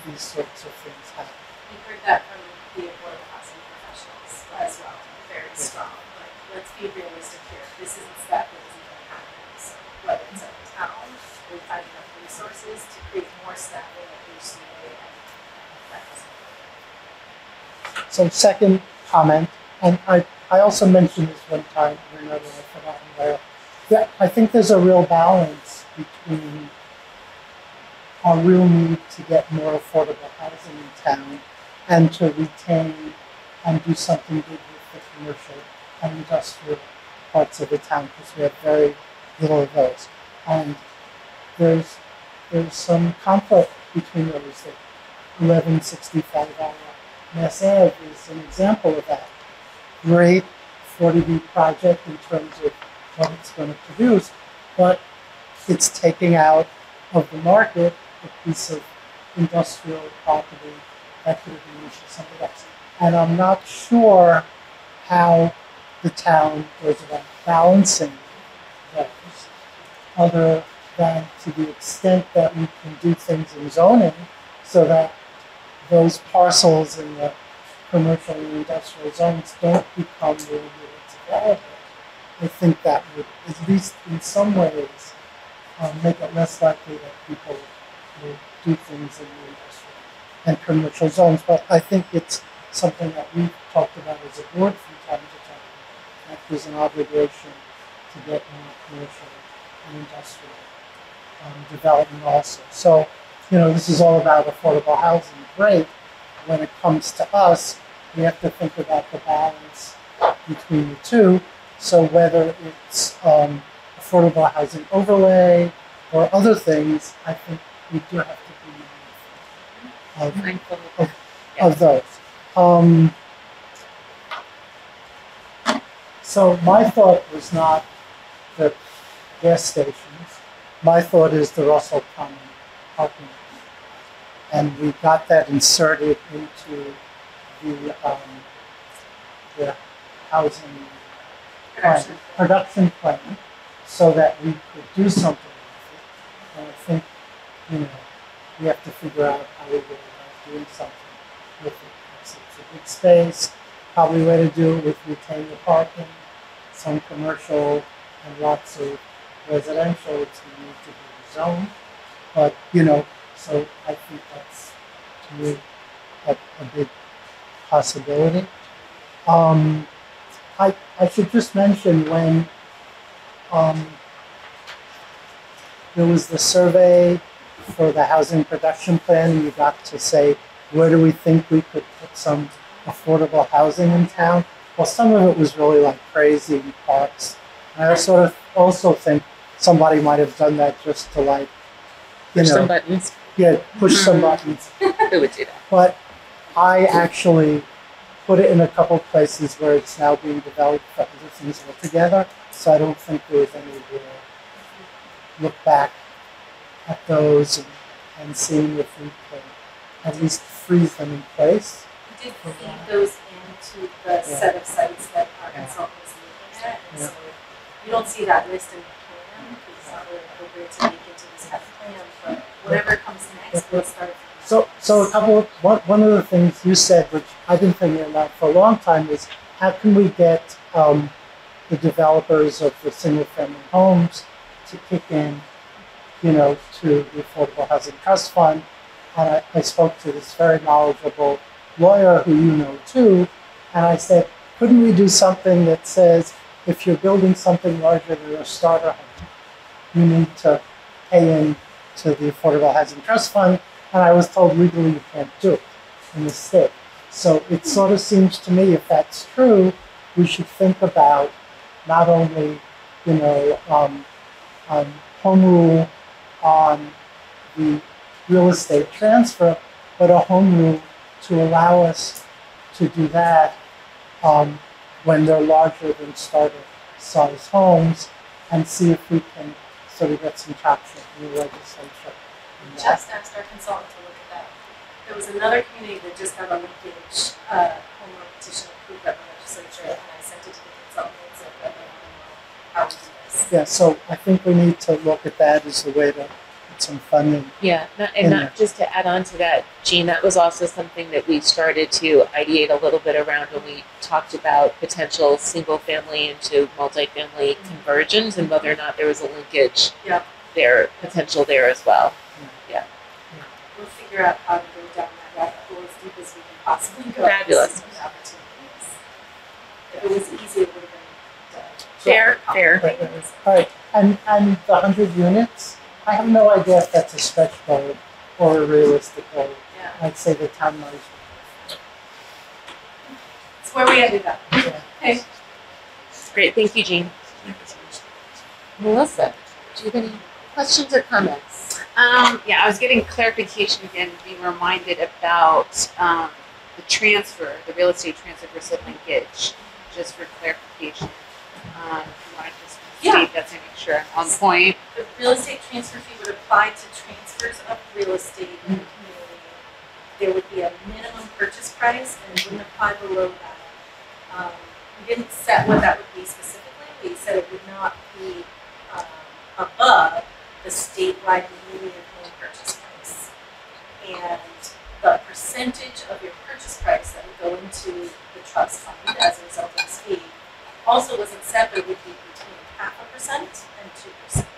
these sorts of things happen. We heard that from the affordable housing professionals as well, very strong, like, let's be realistic here, this isn't stuff that isn't gonna happen, so whether it's at the town, we find enough resources to create more staffing at and that's. So second comment, and I, I also mentioned this one time in another, I forgot where, I think there's a real balance between our real need to get more affordable housing in town and to retain and do something good with the commercial and industrial parts of the town because we have very little of those. And there's there's some conflict between those. That 1165 hour Mass Ave is an example of that. Great 40B project in terms of what it's going to produce, but it's taking out of the market a piece of industrial property that could have been used for something else. And I'm not sure how the town goes about balancing those, other than to the extent that we can do things in zoning so that those parcels in the commercial and industrial zones don't become it's available. I think that would, at least in some ways, um, make it less likely that people will do things in the industrial and commercial zones. But I think it's something that we've talked about as a board from time to time. That there's an obligation to get more commercial and industrial um, development also. So, you know, this is all about affordable housing. Great. When it comes to us, we have to think about the balance between the two. So whether it's um, affordable housing overlay or other things, I think we do have to be mindful of Mindful. of those. Um, so my thought was not the gas stations. My thought is the Russell Common parking. And we got that inserted into the, um, the housing plan, production plan, so that we could do something with it. And I think, you know, we have to figure out how we go about doing something with it. It's, it's a big space, probably way to do it with retain the parking, some commercial and lots of residential, it's gonna need to be zoned. But, you know, so I think that's, to me, a, a big possibility. Um, I, I should just mention when, um, there was the survey for the housing production plan, you got to say, where do we think we could put some affordable housing in town? Well, some of it was really like crazy parks. And I sort of also think somebody might have done that just to like, you Push some know, buttons. Yeah, push mm-hmm. some buttons. Who would do that? But I actually put it in a couple places where it's now being developed for other things altogether. So I don't think there's any real look back at those and, and seeing if we could at least freeze them in place. We did feed those into the set of sites that our Yeah. consultant was looking at, and Yeah. so you don't see that list in the plan, because it's not really appropriate to make into this kind of plan, but whatever comes next, we'll start. So, so a couple of, one, one of the things you said, which I've been thinking about for a long time, is how can we get um, the developers of the single family homes to kick in, you know, to the Affordable Housing Trust Fund? And I, I spoke to this very knowledgeable lawyer who you know too, and I said, couldn't we do something that says if you're building something larger than a starter home, you need to pay in to the Affordable Housing Trust Fund, and I was told legally you can't do it in the state. So it sort of seems to me, if that's true, we should think about not only, you know, um, um, home rule on the real estate transfer, but a home rule to allow us to do that um, when they're larger than starter size homes and see if we can sort of get some traction in the legislature. Just asked our consultant to look at that. There was another community that just got a linkage, uh, home rule petition approved by the legislature, and I sent it to the consultant and said want to know how we do this. Yeah, so I think we need to look at that as a way to get some funding. Yeah, not, and In not there. just to add on to that, Gene, that was also something that we started to ideate a little bit around when we talked about potential single family into multifamily conversions and whether or not there was a linkage Yeah. there, potential there as well. Yeah. yeah. We'll figure out how to go down that rabbit hole as deep as we can possibly go. Fabulous. These opportunities. If it was easy, it would have been done. Uh, fair, fair. Right, right, right. All right, and, and the hundred units, I have no idea if that's a stretch goal or a realistic goal. Yeah, I'd say the town might. it's where we ended up. Yeah. Okay. Great, thank you, Gene. Melissa, do you have any questions or comments? Um, yeah, I was getting clarification again, being reminded about, um, the transfer, the real estate transfer versus linkage, just for clarification. Um, Yeah. state that to make sure I'm on point? The real estate transfer fee would apply to transfers of real estate in the community. There would be a minimum purchase price and it wouldn't apply below that. Um, we didn't set what that would be specifically, we said it would not be, um, above the statewide median home purchase price. And the percentage of your purchase price that would go into the trust fund as a result of this fee also wasn't set, but it would be between half a percent and two percent.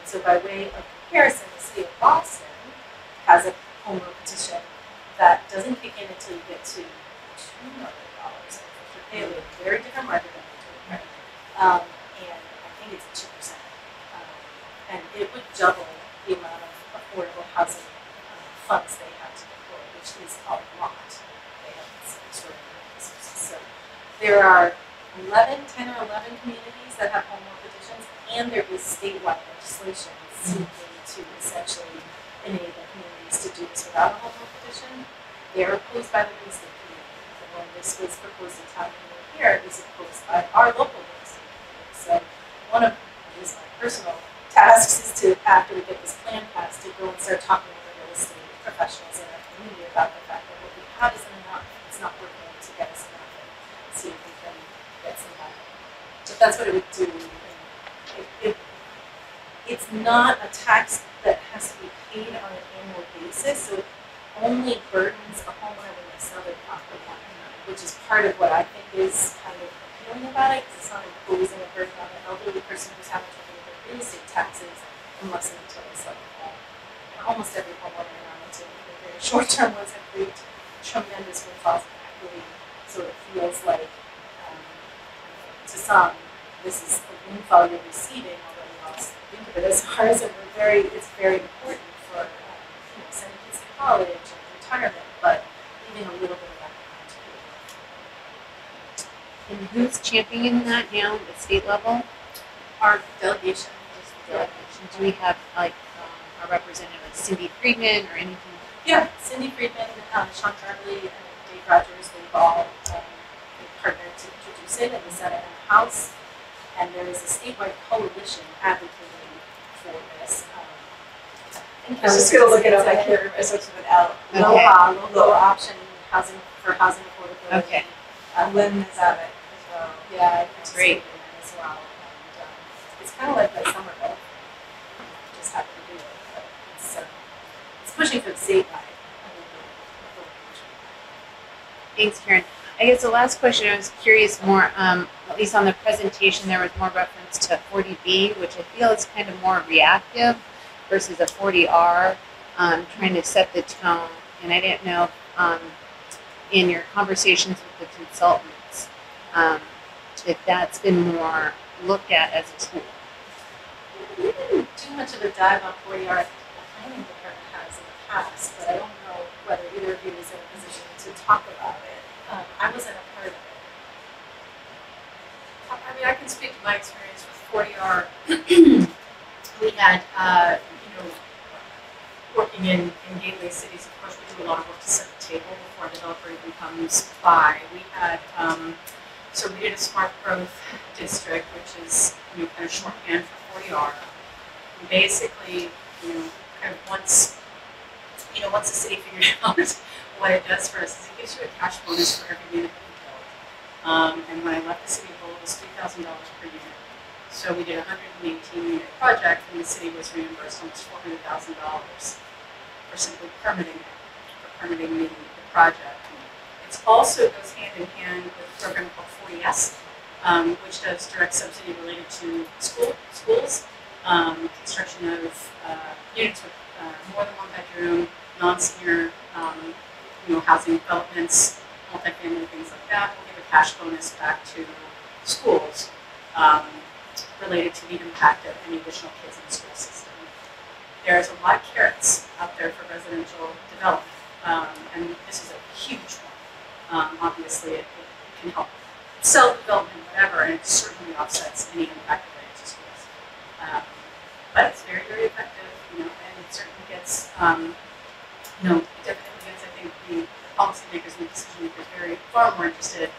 And so by way of comparison, the city of Boston has a home petition that doesn't kick in until you get to two million dollars. They a very different market than we? Um, and I think it's two percent. Um, and it would double the amount of affordable housing um, funds they have to deploy, which is a lot. They have extraordinary resources. So there are 11, 10 or 11 communities that have home rule petitions, and there is statewide legislation seeking to essentially enable communities to do this without a home rule petition. They're opposed by the real estate community. And when this was proposed in town meeting here, it was opposed by our local real estate community. So one of, least my personal tasks is to, after we get this plan passed, to go and start talking with the real estate professionals in our community about the fact that what we have isn't enough, it's not working to get us enough, and see if we can get some help. So that's what it would do. It, it, it's not a tax that has to be paid on an annual basis, so it only burdens a homeowner when they sell their property, which is part of what I think is kind of appealing about it, because it's not imposing a burden on an elderly person who's having to pay their real estate taxes unless and until they sell their home. And almost every homeowner in Arlington, even the very short-term ones, have reaped tremendous windfalls of equity, so it feels like, um, to some, this is a windfall you're receiving, although we also think of it as ours, and we're very, it's very important for, um, you know, sending kids to college and retirement, but leaving a little bit of that behind. And who's championing that now at the state level? Our delegation, delegation. Do we have like um, a representative like Cindy Friedman or anything? Yeah, Cindy Friedman, um, Sean Garballey, and Dave Rogers, they've all, um, partnered to introduce it in the Senate and the House. And there is a statewide coalition advocating for this. Um, I think I was just gonna look it up, I Kelly can't remember, it starts with an L. Okay. LOHA, local option housing for housing affordability. Okay. Um, Lynn is at it as well. yeah, I participated Great. in it as well. And, um, it's kind of like the Somerville. Just happen to do it, but it's, uh, it's pushing for the statewide. I mean, the- the- Thanks, Karen. I guess the last question, I was curious more, um, at least on the presentation, there was more reference to 40B, which I feel is kind of more reactive versus a 40R, um, trying to set the tone. And I didn't know, um, in your conversations with the consultants, um, if that's been more looked at as a tool. We didn't do much of a dive on forty R, the planning department has in the past, but I don't know whether either of you is in a position to talk about it. Um, I wasn't a part of it. I I mean, I can speak to my experience with forty R. We had, uh, you know, working in, in gateway cities, of course, we do a lot of work to set the table before a developer even comes by. We had, um, so we did a smart growth district, which is, you know, kind of shorthand for forty R. We basically, you know, kind of once, you know, once the city figures out what it does for us, is it gives you a cash bonus for every unit that you build. Um, and when I left the city thousand dollars per unit. So we did a hundred and eighteen unit project, and the city was reimbursed almost four hundred thousand dollars for simply permitting it, for permitting the, the project. It also goes hand in hand with a program called 40S, um, which does direct subsidy related to school, schools, um, construction of, uh, units with, uh, more than one bedroom, non-senior, um, you know, housing developments, multifamily, things like that. We'll give a cash bonus back to schools, um, related to the impact of any additional kids in the school system. There's a lot of carrots out there for residential development, um, and this is a huge one. Um, obviously, it, it can help self-development, whatever, and it certainly offsets any impact related to schools. Um, but it's very, very effective, you know, and it certainly gets, um, you know, it definitely gets, I think, the policymakers and the decision makers very, far more interested,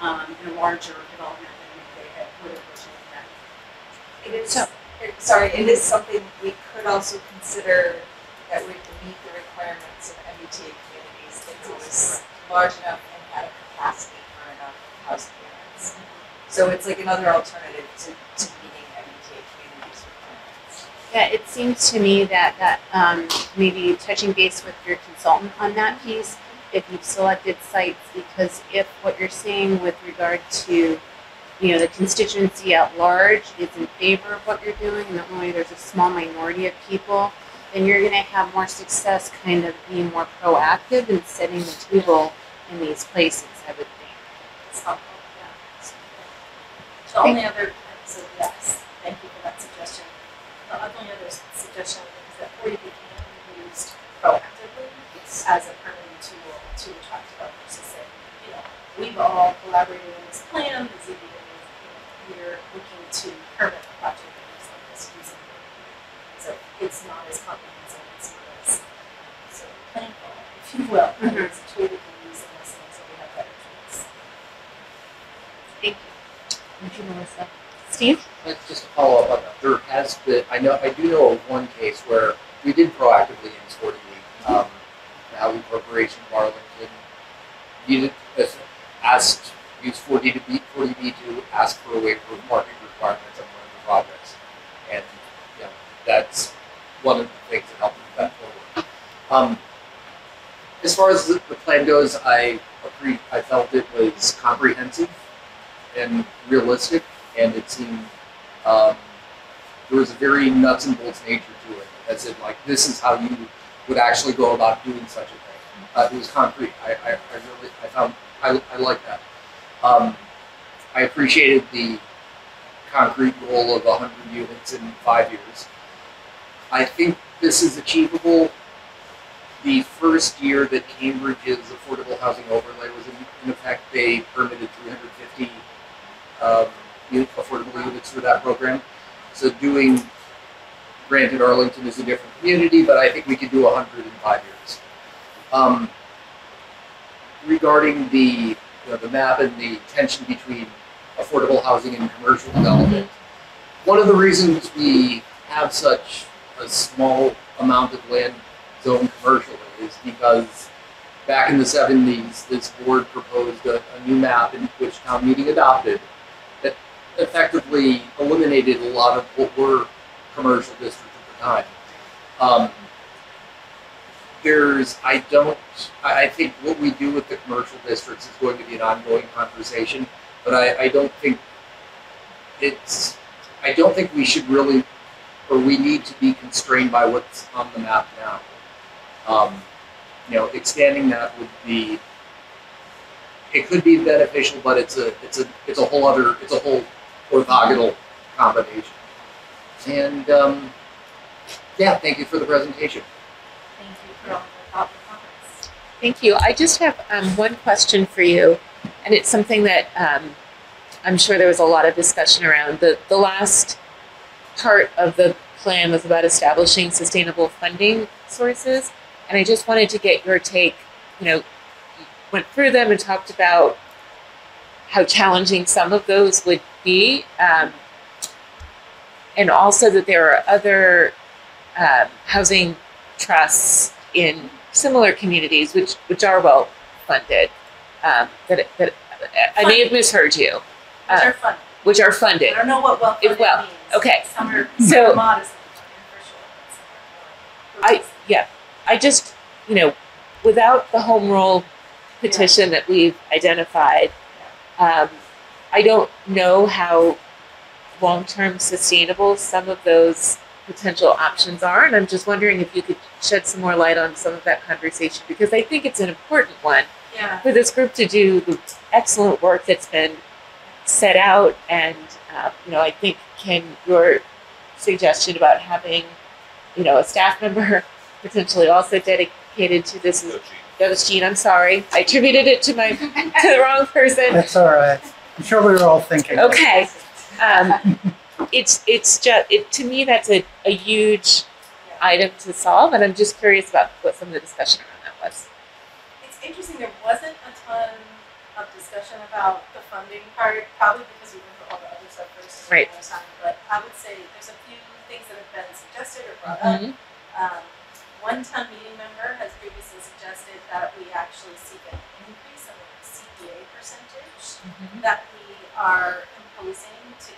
um, in a larger development than maybe they had would have originally been. It is, it- sorry, it is something we could also consider that would meet the requirements of MBTA communities if it was large enough and had a capacity for enough housing units. So it's like another alternative to, to meeting MBTA communities requirements. Yeah, it seems to me that, that, um, maybe touching base with your consultant on that piece, if you've selected sites, because if what you're saying with regard to, you know, the constituency at large is in favor of what you're doing, and only there's a small minority of people, then you're gonna have more success kind of being more proactive and setting the table in these places, I would think. It's helpful, yeah. The only other, so yes, thank you for that suggestion. The only other suggestion is that forty B can be used proactively as a permitting tool to attract developers to say, you know, we've all collaborated on this plan, the ZBA, you know, we're looking to permit a project that looks like this using it. So it's not as comprehensive, as it's not as, so planful, if you will, but Mhm. it's a tool we can use in this, and so we have better tools. Thank you. Thank you, Melissa. Steve? Like, just to follow up on that, there has been, I know, I do know of one case where we did proactively use forty B. Um, the Housing Corporation of Arlington needed, uh, asked, used forty to B, forty B to ask for a waiver of parking requirements on one of the projects. And, you know, that's one of the things that helped move that forward. Um, as far as the, plan goes, I I felt it was comprehensive and realistic and it seemed um, there was a very nuts and bolts nature to it, as in like this is how you would actually go about doing such a thing. Uh, it was concrete. I, I, I really I found I, I like that. Um, I appreciated the concrete goal of 100 units in five years. I think this is achievable. The first year that Cambridge's affordable housing overlay was in, in effect, they permitted 350 um, unit, affordable units through that program. So doing, granted Arlington is a different community, but I think we could do 100 in five years. Um, regarding the, you know, the map and the tension between affordable housing and commercial development, one of the reasons we have such a small amount of land zoned commercially is because back in the 70s, this board proposed a, a new map in which town meeting adopted that effectively eliminated a lot of what were commercial districts at the time. Um, there's, I don't, I, think what we do with the commercial districts is going to be an ongoing conversation, but I, I don't think it's, I don't think we should really, or we need to be constrained by what's on the map now. Um, you know, expanding that would be, it could be beneficial, but it's a, it's a, it's a whole other, it's a whole orthogonal combination. And um, yeah, thank you for the presentation. Thank you for all the thoughtful comments. Thank you. I just have um, one question for you, and it's something that um, I'm sure there was a lot of discussion around. The, the last part of the plan was about establishing sustainable funding sources, and I just wanted to get your take. You know, you went through them and talked about how challenging some of those would be, um, and also that there are other um, housing trusts in similar communities which which are well funded um, that that I may have misheard you Which Uh, are funded. which are I funded don't know what well funded well, means. okay. Some are So- modestly funded for sure. but some are more I yeah I just you know without the home rule petition that we've identified um, I don't know how long term sustainable some of those potential options are and I'm just wondering if you could shed some more light on some of that conversation because I think it's an important one Yeah. for this group to do the excellent work that's been set out and uh, you know i think kin your suggestion about having you know a staff member potentially also dedicated to this is that was gene i'm sorry i attributed it to my to the wrong person That's all right. I'm sure we were all thinking. okay um, it's it's just it to me that's a, a huge item to solve and i'm just curious about what some of the discussion around that was It's interesting, there wasn't a ton of discussion about the funding part, probably because we went through all the other stuff first. Right. time, But I would say there's a few things that have been suggested or brought up. Mhm. Um, one town meeting member has previously suggested that we actually seek an increase in the CPA percentage that we are imposing to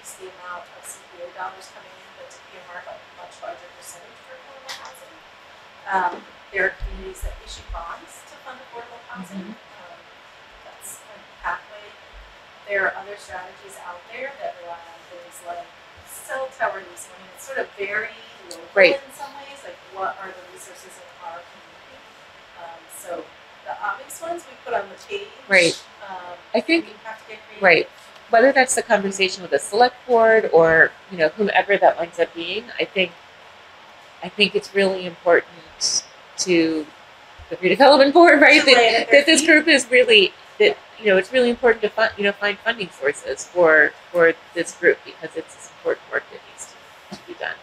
increase the amount of CPA dollars coming in, but to earmark a much larger percentage for affordable housing. Um, there are communities that issue bonds to fund affordable housing. Um, that's a pathway. There are other strategies out there that rely on things like cell tower leasing. I mean, it's sort of very local Right. in some ways, like what are the resources in our community? Um, so the obvious ones we put on the page. Right. Um, i think we have to get creative. Right. Whether that's the conversation with the select board or, you know, whomever that winds up being, I think I think it's really important to the redevelopment board, right? To lay it That, that this group is really that you know, it's really important to find you know, find funding sources for for this group because it's this important work that needs to, to be done.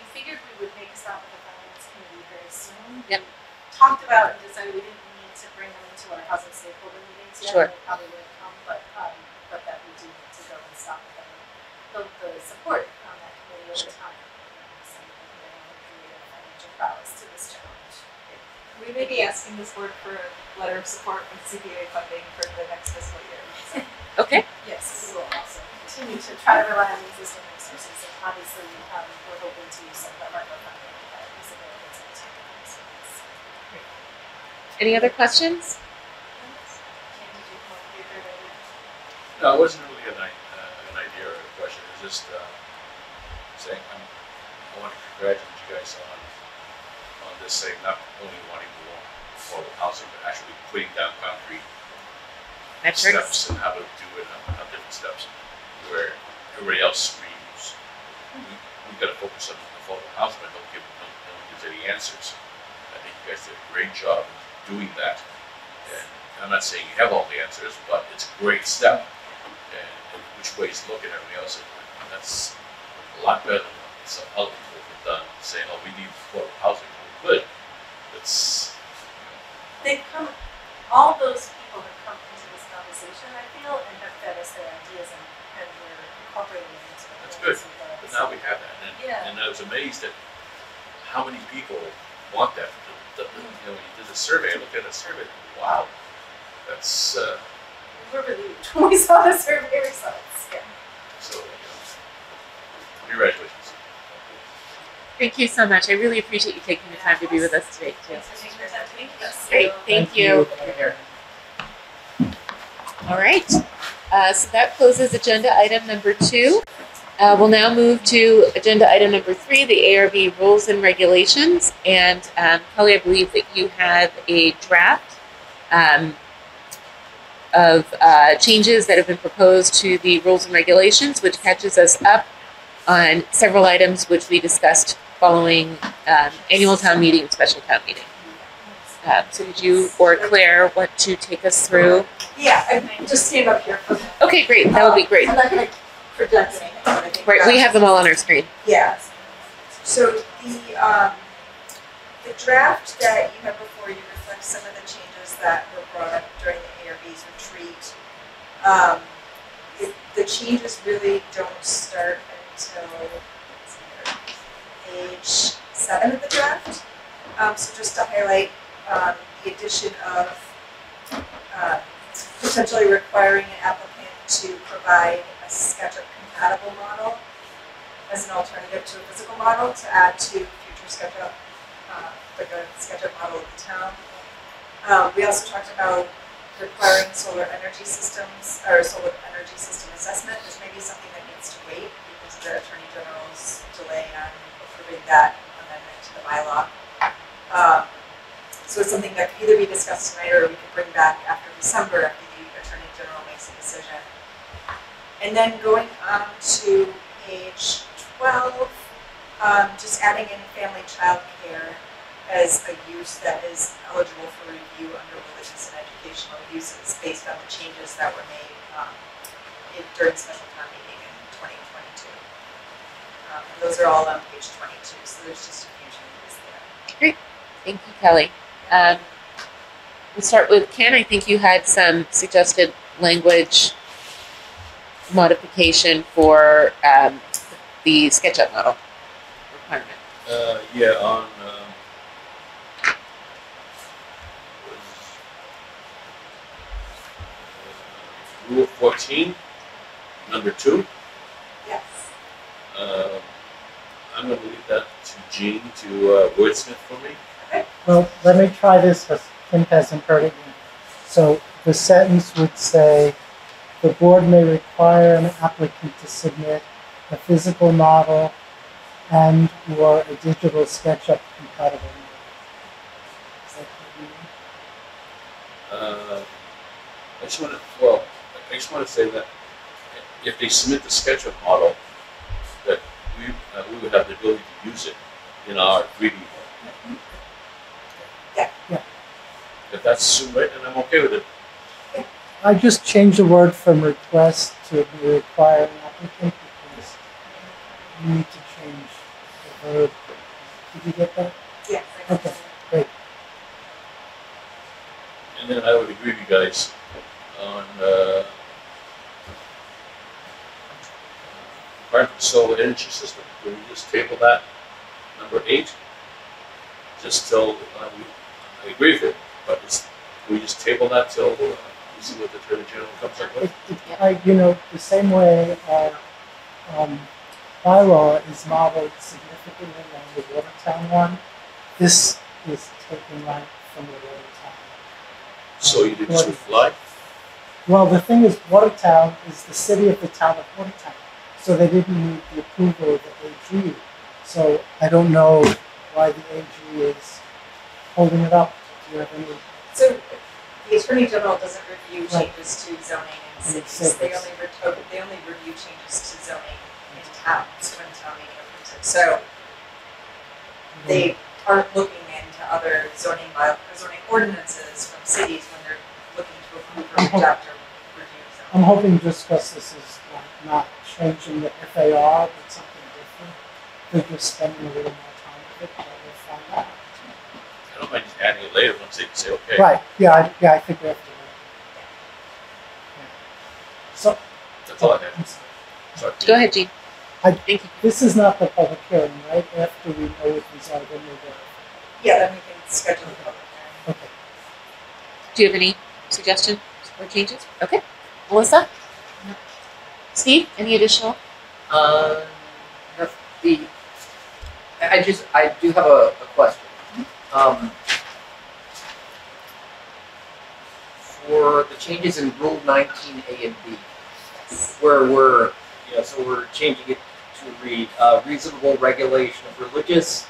We figured we would make a stop with the finance committee very soon. Yep. We Talked about and decided we didn't need to bring them into our housing stakeholder meetings yet. Sure. Probably would come, but, um, but that we do need to go and stop with them. Build the support on that committee over time. So we can bring financial prowess to this challenge. We may be asking this board for a letter of support with CPA funding for the next fiscal year. So Okay. Yes, we will also continue to try to rely on existing resources and obviously, um, we're hoping to use some of our funding that is available to the town. So it's Any other questions? Candy, do you want to give her the- No, it wasn't really an, uh, an idea or a question, it was just, uh, saying, I'm, I want to congratulate you guys on, on this thing, not only wanting more affordable housing, but actually putting down concrete Metrics? steps and how to do it on, on different steps, where everybody else screams, we, we've got to focus on affordable housing, but don't give, don't, give any answers. I think you guys did a great job doing that. And I'm not saying you have all the answers, but it's a great step. And, and which ways to look at everything else, and that's lot better than some other people have done, saying, oh, we need affordable housing, we're good. It's, They've come, all those people have come into this conversation, I feel, and have fed us their ideas and, and we're incorporating them into the That's good. But now we have that, and, Yeah. and I was amazed at how many people want that. The, the, you know, when you did a survey, I looked at the survey, wow, that's, uh, We were relieved when we saw the survey results, yeah. so, you know, congratulations. Thank you so much. I really appreciate you taking the time to be with us today too. Thanks for taking the time to meet with us. Great, thank you. All right, uh, so that closes agenda item number two. Uh, we'll now move to agenda item number three, the ARB rules and regulations. And um, Kelly, I believe that you have a draft um, of uh, changes that have been proposed to the rules and regulations, which catches us up on several items which we discussed following um, annual town meeting and special town meeting. Uh, so did you or Claire want to take us through? Yeah, I just stand up here for Okay, great. That would be great. I'm not gonna project anything, but I think. Right, we have them all on our screen. Yeah. So the, um, the draft that you have before you reflects some of the changes that were brought up during the ARB's retreat. Um, it- the changes really don't start until, page seven of the draft. Um, so just to highlight, um, the addition of, uh, potentially requiring an applicant to provide a SketchUp compatible model as an alternative to a physical model to add to future SketchUp, uh, like a SketchUp model of the town. Um, we also talked about requiring solar energy systems, or solar energy system assessment, which may be something that needs to wait the Attorney General's delay on approving that amendment to the bylaw. Um, so it's something that could either be discussed tonight or we could bring back after December after the Attorney General makes a decision. And then going on to page twelve, um, just adding in family child care as a use that is eligible for review under religious and educational uses based on the changes that were made, um, in, during special town um, those are all on page 22, so there's just a few changes there. Great. Thank you, Kelly. Um, we'll start with Kin. I think you had some suggested language modification for um, the SketchUp model requirement. Uh, yeah, on um, Rule 14, number 2. I'm gonna leave that to Gene to uh, wordsmith for me. Well, let me try this because Kin hasn't heard it yet. So the sentence would say, the board may require an applicant to submit a physical model and or a digital SketchUp compatible model. Is that what you mean? Uh, I just wanna, well, I just wanna say that if they submit the SketchUp model, uh, we would have the ability to use it in our three D model. Yeah. Yeah. If that's assumed right, then I'm okay with it. I just changed the word from request to require an applicant because you need to change the verb. Did you get that? Yes. Okay, great. And then I would agree with you guys on, uh, requirement for solar energy system, can we just table that, number eight? Just till, uh, we, I agree with it, but just, we just table that till, uh, we see what the Attorney General comes up It, with? it, I, you know, the same way our um, bylaw is modeled significantly on the Watertown one, this is taken right from the Watertown. So you did this with fly? Well, the thing is, Watertown is the city of the town of Watertown, so they didn't need the approval of the AG. So I don't know why the AG is holding it up. Do you have any? So the Attorney General doesn't review Right. changes to zoning in And cities, they cities. only re- they only review changes to zoning in towns when town meeting approves it. So they aren't looking into other zoning by, zoning ordinances from cities when they're looking to approve or reject or review I'm hoping just because this is like not changing the FAR, but something different, they're just spending a little more time with it, but we'll find out. I don't mind just adding it later once they say, okay. Right, yeah, I, yeah, I think we have to. wait. Yeah. So, That's all I have, sorry. sorry. Go ahead, Gene. I- Thank you. this is not the public hearing, right? After we know what these are, then we'll go. Yeah, then we can schedule the public hearing. Okay. Do you have any suggestions or changes? Okay. Melissa? Steve, any additional? Uh, the, I just, I do have a, a question. Um, for the changes in Rule nineteen A and B, where we're, yeah, so we're changing it to read, uh, reasonable regulation of religious,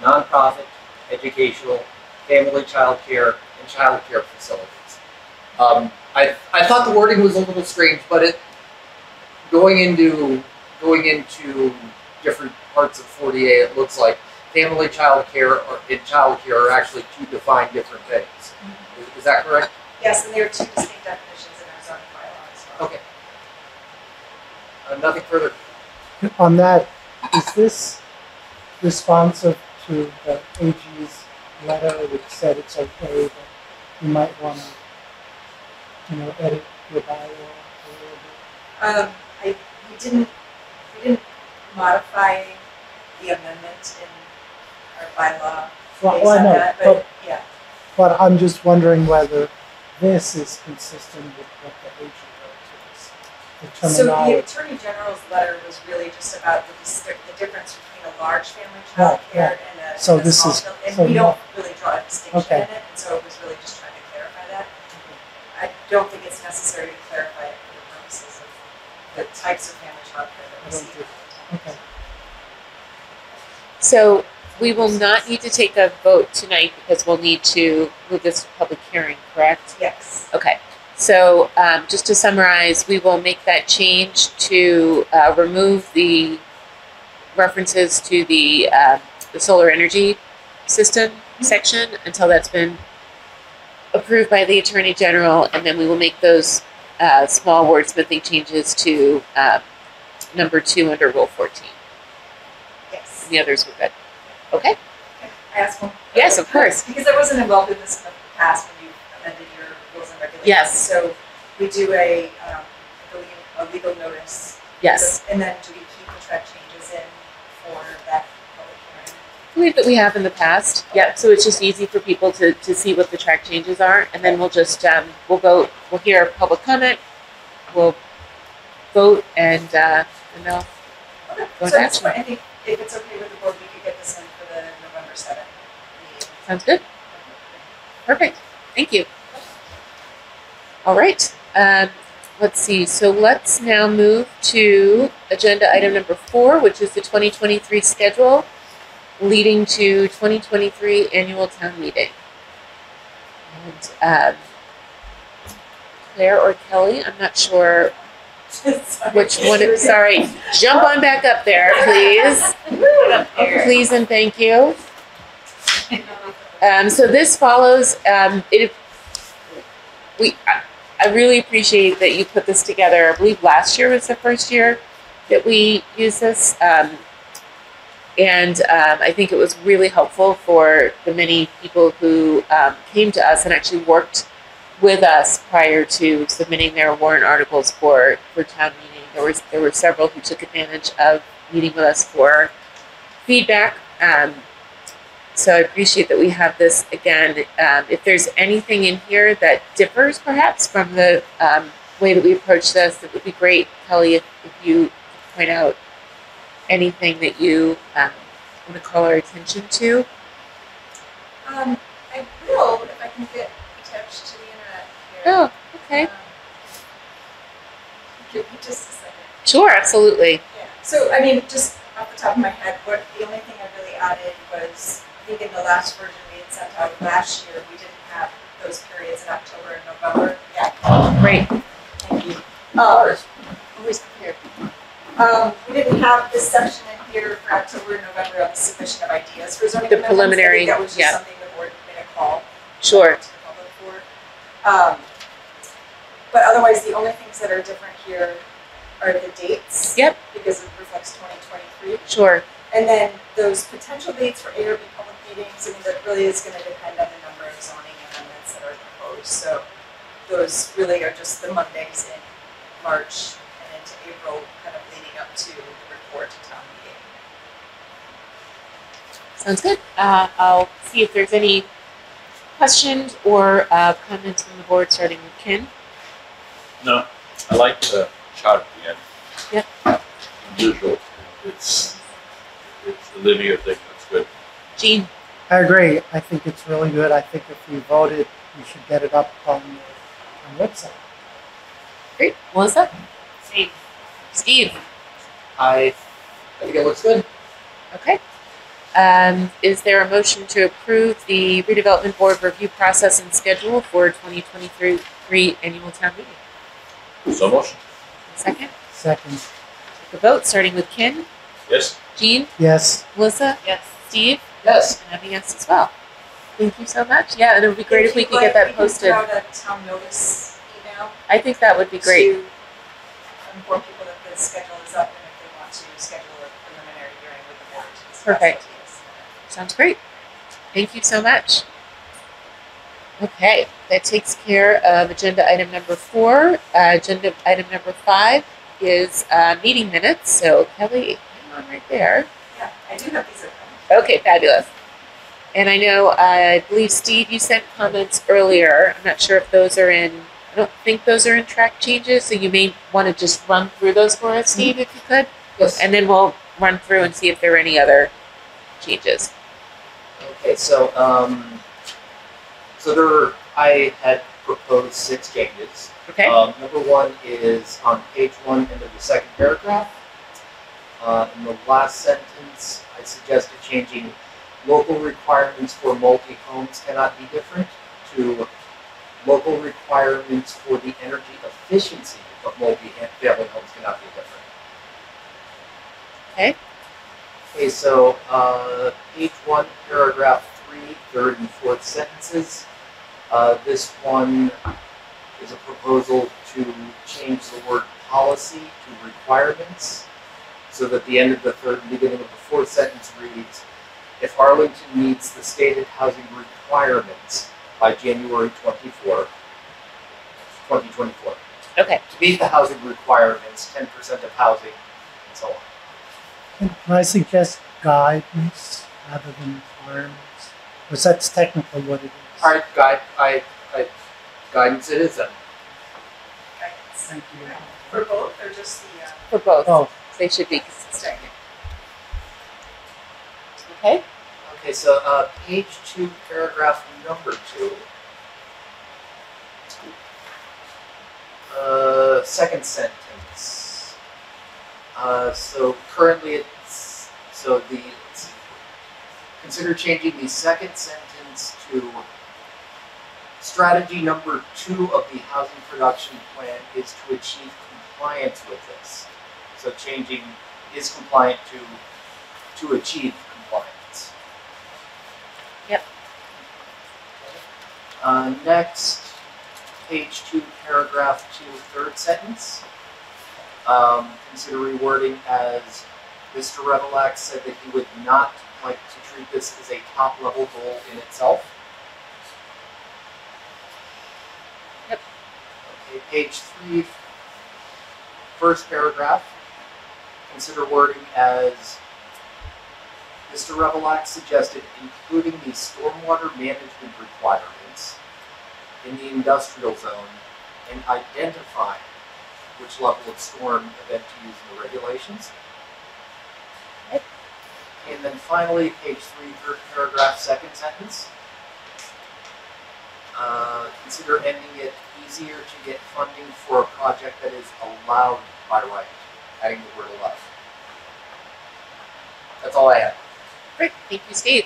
nonprofit, educational, family childcare, and childcare facilities. Um, I, I thought the wording was a little strange, but it, going into going into different parts of 48, it looks like family child care or and child care are actually two defined different things. Is, is that correct? Yes, and there are two distinct definitions in our zoning bylaw as well. Okay. Uh, nothing further. On that, is this responsive to the AG's letter which said it's okay that you might want to, you know, edit your bylaw a little bit? Um, I, we didn't, we didn't modify the amendment in our bylaw Well, based well, I on know, that, but, but, yeah. but I'm just wondering whether this is consistent with what the to us. The So the terminology. Attorney General's letter was really just about the, dis- the difference between a large family Right, childcare and a, So and a this small is- fam- And so we you- don't really draw a distinction Okay. in it, and so it was really just trying to clarify that. I don't think it's necessary to clarify it for the purposes of the types of family childcare that I we see. Okay. So we will not need to take a vote tonight because we'll need to move this to public hearing, correct? Yes. Okay, so um, just to summarize, we will make that change to uh, remove the references to the, uh, the solar energy system section until that's been approved by the Attorney General, and then we will make those uh, small wordsmithing changes to um, number two under Rule 14. Yes. And The others were good. Okay? I asked one. Yes, of course. Because I wasn't involved in this in the past when you amended your rules and regulations. Yes. So we do a, um, a legal- a legal notice. Yes. And then do we keep the track changes in for that public hearing? I believe that we have in the past. Yep. So it's just easy for people to, to see what the track changes are, and then we'll just um, we'll go we'll hear public comment, we'll vote, and uh, and they'll Okay. Go So that's. I think if it's okay with the board, we could get this in for the November seventh sounds good. Perfect. Thank you. All right. Um, let's see. So let's now move to agenda item number four, which is the 2023 schedule leading to 2023 annual town meeting. And um, Claire or Kelly, I'm not sure which one. It, sorry, jump on back up there, please. Please and thank you. Um, so this follows, um, it, we, I, I really appreciate that you put this together. I believe last year was the first year that we used this. Um, and um, I think it was really helpful for the many people who um, came to us and actually worked with us prior to submitting their warrant articles for, for town meeting. There was there were several who took advantage of meeting with us for feedback. Um, so I appreciate that we have this again. Um, if there's anything in here that differs perhaps from the um, way that we approach this, it would be great, Kelly, if, if you point out anything that you um, want to call our attention to. Um, I will, if I can get attached to the internet here. Oh, okay. Um, Give me just a second. Sure, absolutely. Yeah, so I mean, just off the top of my head, what, the only thing I really added was, I think in the last version we had sent out last year, we didn't have those periods in October and November yet. Great. Thank you. Uh, always prepared. Um, we didn't have this section in here for October and November of the submission of ideas for zoning The amendments. I think preliminary, That was just yeah. something the board made a call Sure. to the public for. Um, but otherwise, the only things that are different here are the dates. Yep. Because it reflects twenty twenty-three. Sure. And then those potential dates for ARB public meetings, I mean, that really is gonna depend on the number of zoning amendments that are proposed. So those really are just the Mondays in March April, kind of leading up to the report to town meeting. Sounds good. Uh, I'll see if there's any questions or uh, comments from the board, starting with Kin. No, I like the chart at the end. Yep. Unusual. it's, it's the linear thing, that's good. Gene. I agree. I think it's really good. I think if we voted, we should get it up on the on website. Great. Melissa. Same. Steve. I, I think it looks good. Okay. Um, is there a motion to approve the redevelopment board review process and schedule for 2023 annual town meeting? So motion. Second. Second, a vote, starting with Kin, Yes? Gene, Yes, Melissa, Yes. Steve, Yes. and I'm a yes as well. Thank you so much. Yeah, and it would be great if we could get that posted. Can put out a town notice email I think that would be great. to inform people that the schedule is up and if they want to schedule a preliminary hearing with the board to discuss Perfect. Sounds great. Thank you so much. Okay, that takes care of agenda item number four. Uh, agenda item number five is uh, meeting minutes. So Kelly, hang on right there. Yeah, I do have these at home. Okay, fabulous. And I know, I believe Steve, you sent comments earlier. I'm not sure if those are in. I don't think those are in track changes. So you may want to just run through those for us, Steve, if you could, Yes. and then we'll run through and see if there are any other changes. Okay, so, um, so there, I had proposed six changes. Okay. Um, number one is on page one, end of the second paragraph. Uh, in the last sentence, I suggested changing local requirements for multi-homes cannot be different to local requirements for the energy efficiency of multi-family homes cannot be different. Okay. Okay, so, uh, page one, paragraph three, third and fourth sentences. Uh, this one is a proposal to change the word policy to requirements so that the end of the third and beginning of the fourth sentence reads, if Arlington meets the stated housing requirements by January 24, 2024. Okay. To meet the housing requirements, 10% of housing, and so on. can can I suggest guidance rather than requirements? Because that's technically what it is. All right, guide, I, I, guidance it is then. Thank you. For both or just the, uh, For both. Oh, They should be consistent. Okay. Okay, so, uh, page two, paragraph number two. Uh, second sentence. Uh, so currently it's, so the, let's see. Consider changing the second sentence to strategy number two of the housing production plan is to achieve compliance with this. So changing is compliant to, to achieve compliance. Yep. Uh, next, page two, paragraph two, third sentence. Um, consider rewording as Mr. Revilak said that he would not like to treat this as a top level goal in itself. Yep. Okay, page three, first paragraph. Consider wording as Mr. Revilak suggested including the stormwater management requirements in the industrial zone and identifying which level of storm event to use in the regulations. Yep. And then finally, page three, third paragraph, second sentence. Uh, consider ending it easier to get funding for a project that is allowed by right, adding the word allowed. That's all I have. Great. Thank you, Steve.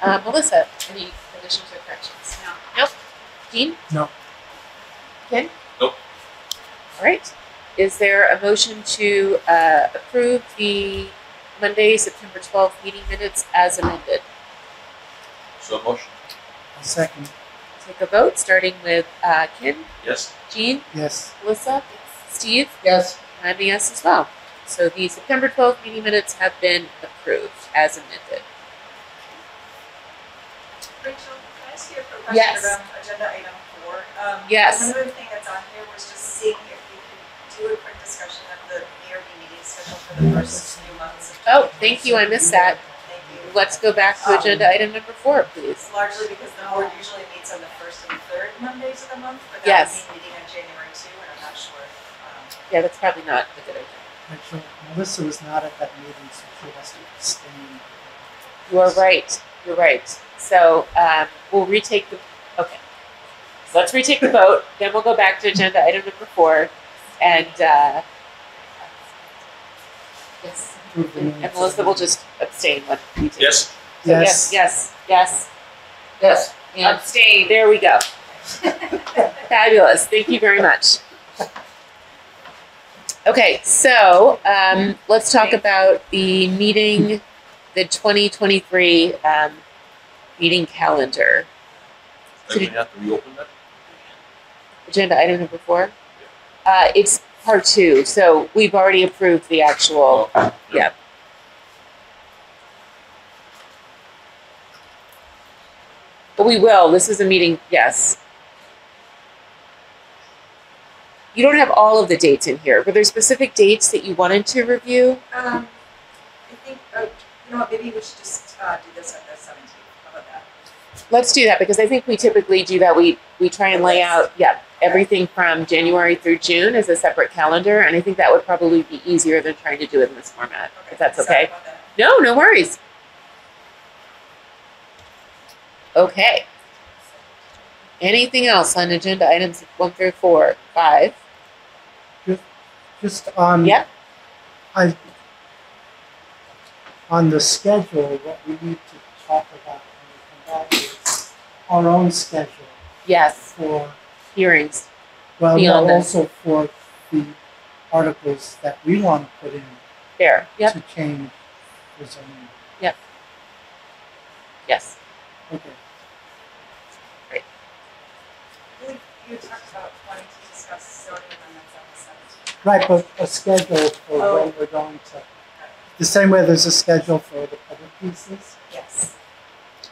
Uh, Melissa, any additions or corrections? No. Nope. Gene? No. Kin? Nope. All right. Is there a motion to uh, approve the Monday, September 12th meeting minutes as amended? So motion? I'll second. Take a vote, starting with uh, Kin, Yes? Gene, Yes, Melissa, Steve, Yes. and I'm a yes as well. So the September 12th meeting minutes have been approved as amended. Rachel, can I ask you a quick question Yes. around agenda item four? Um, Yes. One other thing that's on here was just seeing if we could do a quick discussion of the ARB meeting schedule for the first few months. of Oh, thank you. I missed that. Thank you. Let's go back to agenda item number four, please. Largely because the board usually meets on the first and third Mondays of the month, but that Yes. would be meeting on January two, and I'm not sure. um, Yeah, that's probably not a good idea. actually, Melissa was not at that meeting, so she has to abstain. You are right. You're right. So um, we'll retake the. Okay. So let's retake the vote. Then we'll go back to agenda item number four, and uh, yes, Approve the and. Melissa will just abstain when we take. Yes? So yes, Yes. yes, Yes. yes. Abstain. There we go. Fabulous. Thank you very much. Okay, so um, let's talk about the meeting, the 2023 um, meeting calendar. And we have to reopen that? Agenda item number four. Uh, it's part two, so we've already approved the actual. Oh, yeah. But we will. This is a meeting. Yes. You don't have all of the dates in here. Were there specific dates that you wanted to review? Um, I think, uh, you know what, maybe we should just, uh, do this at the seventeenth, how about that? Let's do that because I think we typically do that. We we try and lay out, yeah, everything from January through June as a separate calendar, and I think that would probably be easier than trying to do it in this format. If that's okay. that. No, no worries. Okay. Anything else on agenda items one through four, five? Just just on. Yep. I, on the schedule, what we need to talk about when we come back is our own schedule Yes, for, hearings. well, Beyond no, this. also for the articles that we want to put in There. Yep. to change the zoning. Yes. Okay. I believe you talked about wanting to discuss zoning amendments on the seventeenth. Right, but a schedule for Oh. when we're going to, the same way there's a schedule for the public pieces. Yes.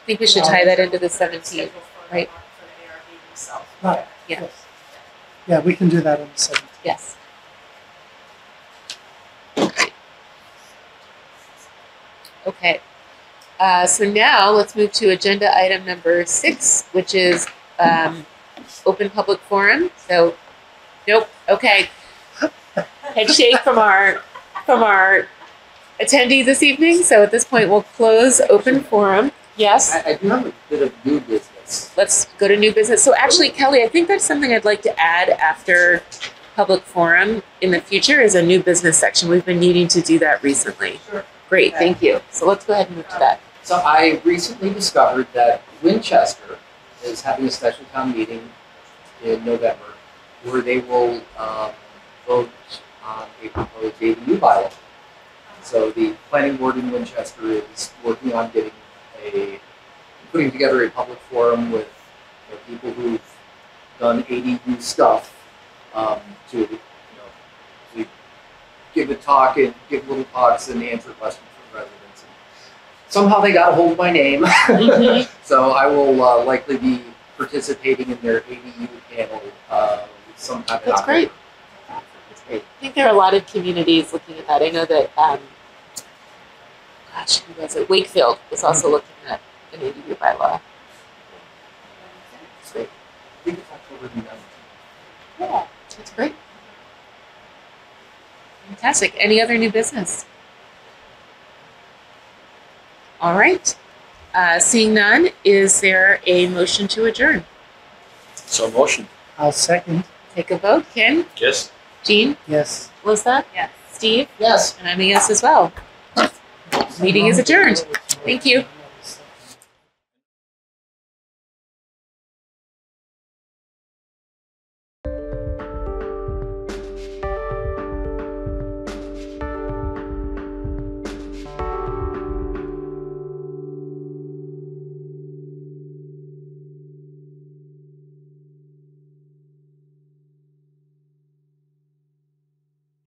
I think we should tie that into the seventeenth. Schedule for the, right. for the ARB themselves. Right. Yeah. Yes. Yeah, we can do that on the seventeenth. Yes. Okay. Uh, so now let's move to agenda item number six, which is um, open public forum. So, nope. Okay. Head shake from our from our attendees this evening. So at this point, we'll close open forum. Yes. I, I do have a bit of new business. let's go to new business. So actually, Kelly, I think that's something I'd like to add after public forum in the future is a new business section. We've been needing to do that recently. Sure. Great, thank you. So let's go ahead and move to that. So I recently discovered that Winchester is having a special town meeting in November where they will um, vote on a proposed ADU bylaw. So the planning board in Winchester is working on getting a, putting together a public forum with you know, people who've done ADU stuff um, to, you know, to give a talk and give little talks and answer questions from residents. Somehow they got a hold of my name. Mhm. So I will uh, likely be participating in their ADU panel uh, sometime That's great. That's great. I think there are a lot of communities looking at that. I know that, um, gosh, who was it? Wakefield was also looking at an ADU bylaw. That's great. I think it's October the 19th. Yeah, that's great. Fantastic. Any other new business? All right. Uh, seeing none, is there a motion to adjourn? So motion, I'll second, Take a vote. Kin, yes? Gene, yes. Melissa, Yes. Steve, Yes. and I'm a yes as well. Meeting is adjourned. Thank you.